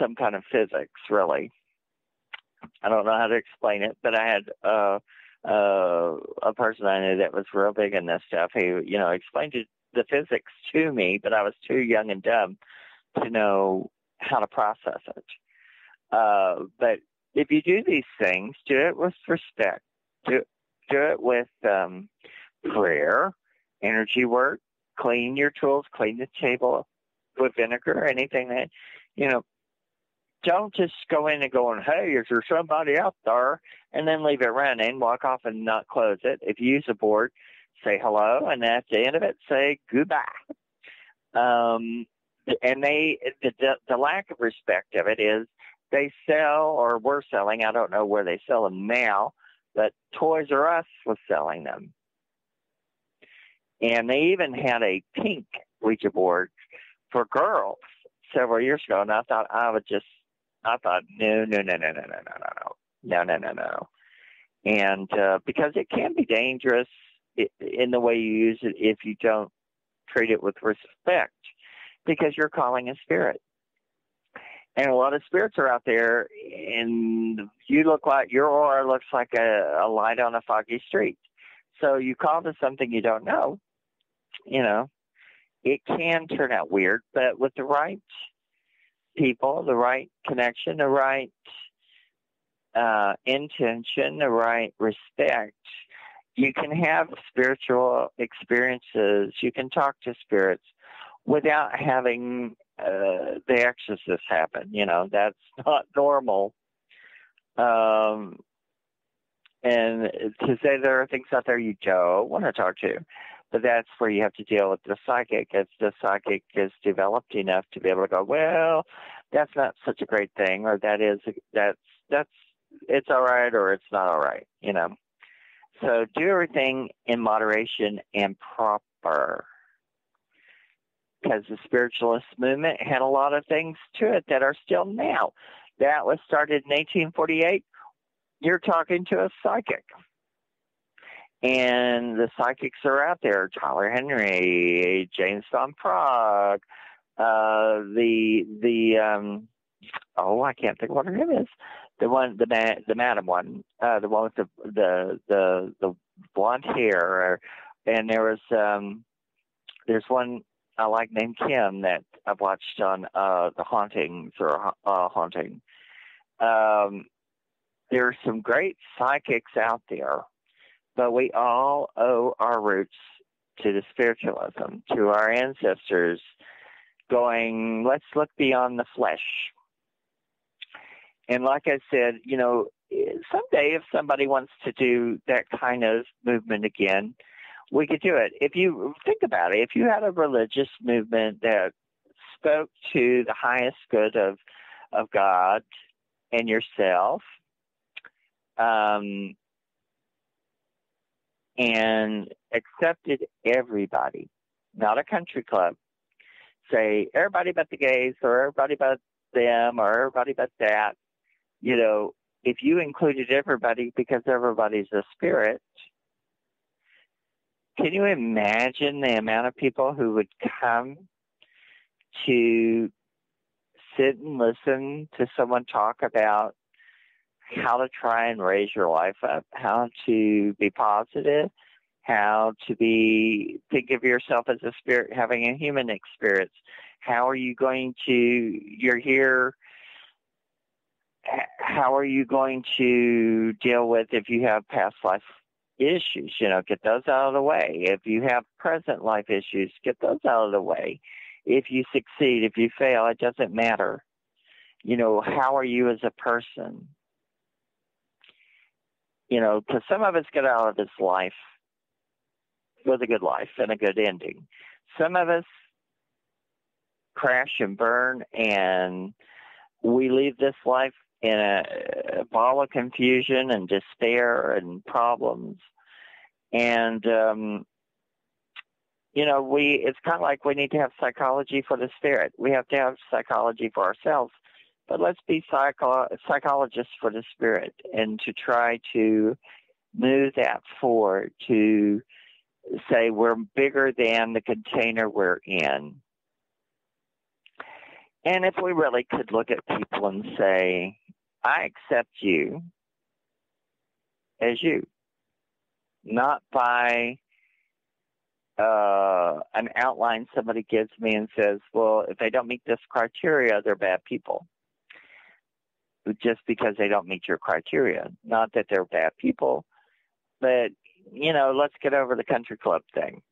some kind of physics, really. I don't know how to explain it, but I had uh, uh, a person I knew that was real big in this stuff. He, you know, explained the physics to me, but I was too young and dumb to know how to process it. Uh, but if you do these things, do it with respect. Do do it with um, prayer, energy work. Clean your tools. Clean the table with vinegar. Anything that you know don't just go in and going, hey, is there somebody out there? And then leave it running, walk off and not close it. If you use a board, say hello, and at the end of it, say goodbye. Um, and they, the, the lack of respect of it is they sell or were selling, I don't know where they sell them now, but Toys R Us was selling them. And they even had a pink Ouija board for girls several years ago, and I thought I would just I thought, no, no, no, no, no, no, no, no, no, no, no, no, and uh, because it can be dangerous in the way you use it if you don't treat it with respect, because you're calling a spirit. And a lot of spirits are out there, and you look like your aura looks like a, a light on a foggy street. So you call to something you don't know, you know, it can turn out weird, but with the right people, the right connection, the right uh, intention, the right respect, you can have spiritual experiences. You can talk to spirits without having uh, the exorcist happen. You know, that's not normal. Um, and to say there are things out there you don't want to talk to, but that's where you have to deal with the psychic. If the psychic is developed enough to be able to go, well, that's not such a great thing, or that is that's that's it's all right, or it's not all right. You know. So do everything in moderation and proper. Because the spiritualist movement had a lot of things to it that are still now. That was started in 1848. You're talking to a psychic and the psychics are out there: Tyler Henry, James Van Praagh, uh, the the um, oh, I can't think what her name is. The one, the ma- the madam one, uh, the one with the the the the blonde hair, and there was um, there's one I like named Kim that I've watched on uh, the hauntings or uh, haunting. Um, there are some great psychics out there but we all owe our roots to the spiritualism, to our ancestors going, let's look beyond the flesh. And like I said, you know, someday if somebody wants to do that kind of movement again, we could do it. If you think about it, if you had a religious movement that spoke to the highest good of of God and yourself, um, and accepted everybody, not a country club. Say everybody but the gays or everybody but them or everybody but that. You know, if you included everybody because everybody's a spirit, can you imagine the amount of people who would come to sit and listen to someone talk about how to try and raise your life up, how to be positive, how to be think of yourself as a spirit having a human experience. How are you going to you're here how are you going to deal with if you have past life issues, you know, get those out of the way. If you have present life issues, get those out of the way. If you succeed, if you fail, it doesn't matter. You know, how are you as a person? You know, because some of us get out of this life with a good life and a good ending. Some of us crash and burn, and we leave this life in a, a ball of confusion and despair and problems. And, um, you know, we it's kind of like we need to have psychology for the spirit. We have to have psychology for ourselves but let's be psycho- psychologists for the spirit and to try to move that forward to say we're bigger than the container we're in. And if we really could look at people and say, I accept you as you, not by uh, an outline somebody gives me and says, well, if they don't meet this criteria, they're bad people just because they don't meet your criteria. Not that they're bad people, but you know, let's get over the country club thing.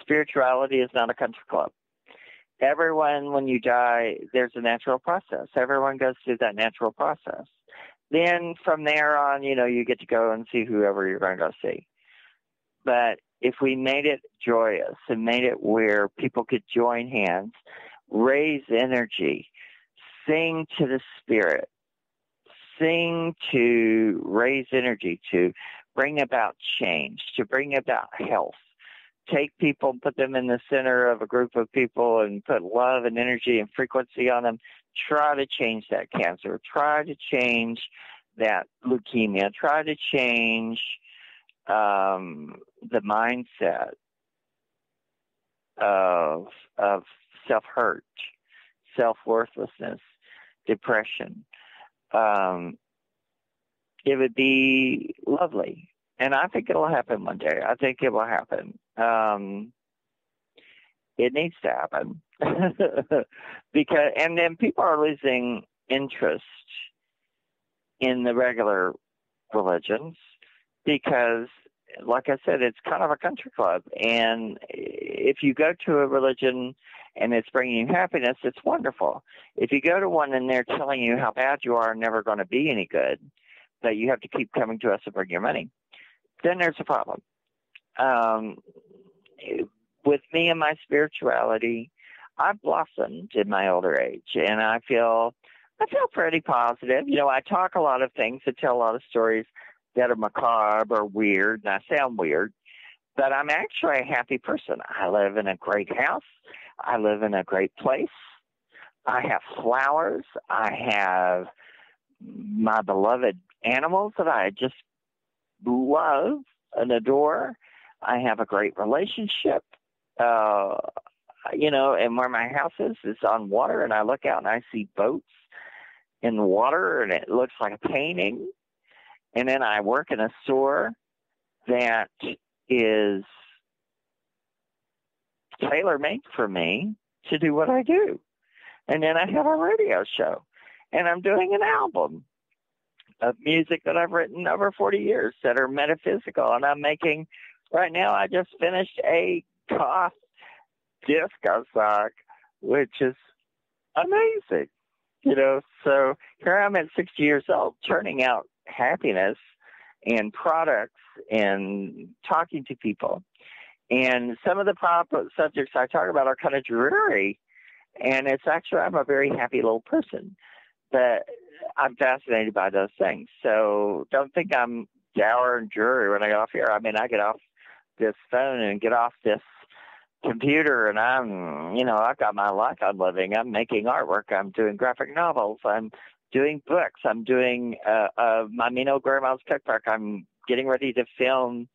Spirituality is not a country club. Everyone, when you die, there's a natural process. Everyone goes through that natural process. Then from there on, you know, you get to go and see whoever you're going to go see. But if we made it joyous and made it where people could join hands, raise energy, sing to the spirit, sing to raise energy, to bring about change, to bring about health, take people, put them in the center of a group of people, and put love and energy and frequency on them. Try to change that cancer. Try to change that leukemia. Try to change um, the mindset of of self hurt, self worthlessness, depression. Um, it would be lovely, and I think it'll happen one day. I think it will happen. Um, it needs to happen because, and then people are losing interest in the regular religions because like I said, it's kind of a country club. And if you go to a religion and it's bringing you happiness, it's wonderful. If you go to one and they're telling you how bad you are and never going to be any good, that you have to keep coming to us to bring your money, then there's a problem. Um, with me and my spirituality, I've blossomed in my older age, and I feel I feel pretty positive. You know, I talk a lot of things, I tell a lot of stories that are macabre or weird, and I sound weird, but I'm actually a happy person. I live in a great house. I live in a great place. I have flowers. I have my beloved animals that I just love and adore. I have a great relationship. Uh, you know, and where my house is is on water, and I look out and I see boats in the water, and it looks like a painting. And then I work in a store that is tailor made for me to do what I do. And then I have a radio show and I'm doing an album of music that I've written over 40 years that are metaphysical. And I'm making, right now, I just finished a goth disco song, which is amazing. You know, so here I'm at 60 years old, turning out happiness and products and talking to people. And some of the prop subjects I talk about are kind of dreary. And it's actually, I'm a very happy little person. But I'm fascinated by those things. So don't think I'm dour and dreary when I get off here. I mean, I get off this phone and get off this computer and I'm, you know, I've got my life I'm living. I'm making artwork. I'm doing graphic novels. I'm doing books. I'm doing uh, uh, my Mino Grandma's cookbook. I'm getting ready to film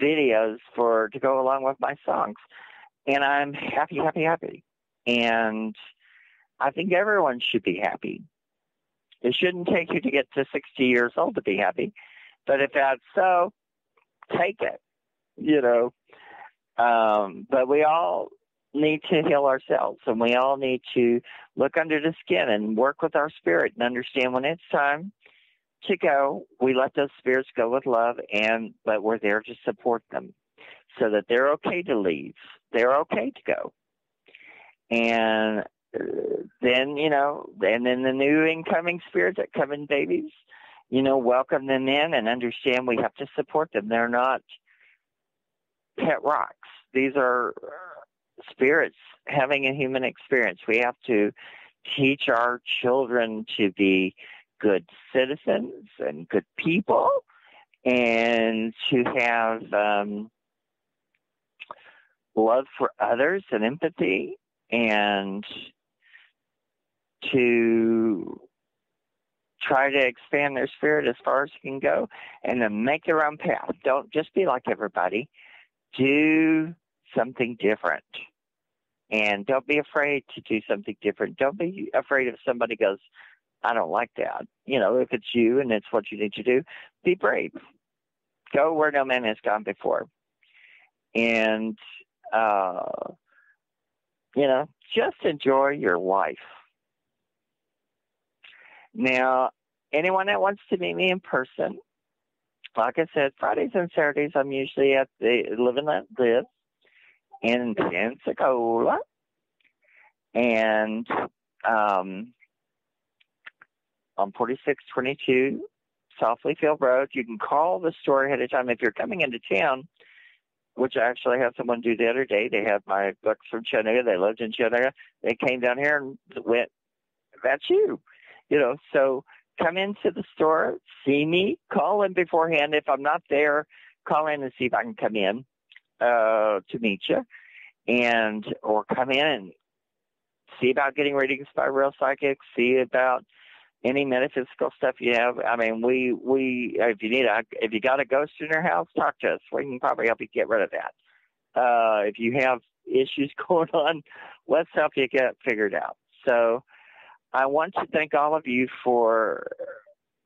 videos for to go along with my songs, and I'm happy, happy, happy. And I think everyone should be happy. It shouldn't take you to get to 60 years old to be happy, but if that's so, take it. You know, um, but we all need to heal ourselves and we all need to look under the skin and work with our spirit and understand when it's time to go, we let those spirits go with love and but we're there to support them so that they're okay to leave. They're okay to go. And uh, then, you know, and then the new incoming spirits that come in babies, you know, welcome them in and understand we have to support them. They're not pet rocks. These are spirits having a human experience. We have to teach our children to be good citizens and good people and to have um, love for others and empathy and to try to expand their spirit as far as you can go and then make their own path. Don't just be like everybody. Do something different. And don't be afraid to do something different. Don't be afraid if somebody goes, I don't like that. You know, if it's you and it's what you need to do, be brave. Go where no man has gone before. And, uh, you know, just enjoy your life. Now, anyone that wants to meet me in person, like I said, Fridays and Saturdays, I'm usually at the Live and Let Live in Pensacola. And um, on 4622 Field Road, you can call the store ahead of time. If you're coming into town, which I actually had someone do the other day, they had my books from Chattanooga. They lived in Chattanooga. They came down here and went, that's you. You know, so come into the store, see me, call in beforehand. If I'm not there, call in and see if I can come in uh, to meet you, and or come in and see about getting readings by real psychics. See about any metaphysical stuff you have. I mean, we we if you need a if you got a ghost in your house, talk to us. We can probably help you get rid of that. Uh, if you have issues going on, let's help you get figured out. So, I want to thank all of you for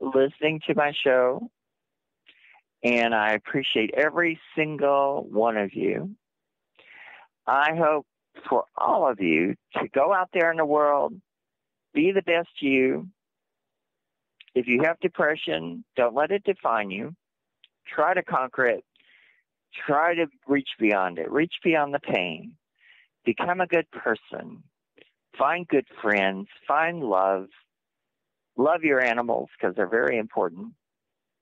listening to my show, and I appreciate every single one of you. I hope for all of you to go out there in the world, be the best you, if you have depression, don't let it define you. Try to conquer it. Try to reach beyond it. Reach beyond the pain. Become a good person. Find good friends. Find love. Love your animals because they're very important.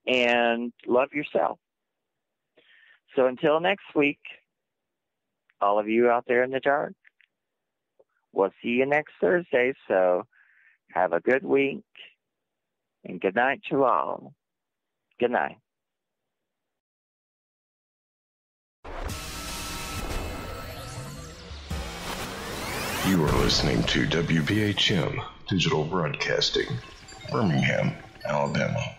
And love yourself. So until next week, all of you out there in the dark, we'll see you next Thursday. So have a good week. And good night to all. Good night. You are listening to WBHM Digital Broadcasting, Birmingham, Alabama.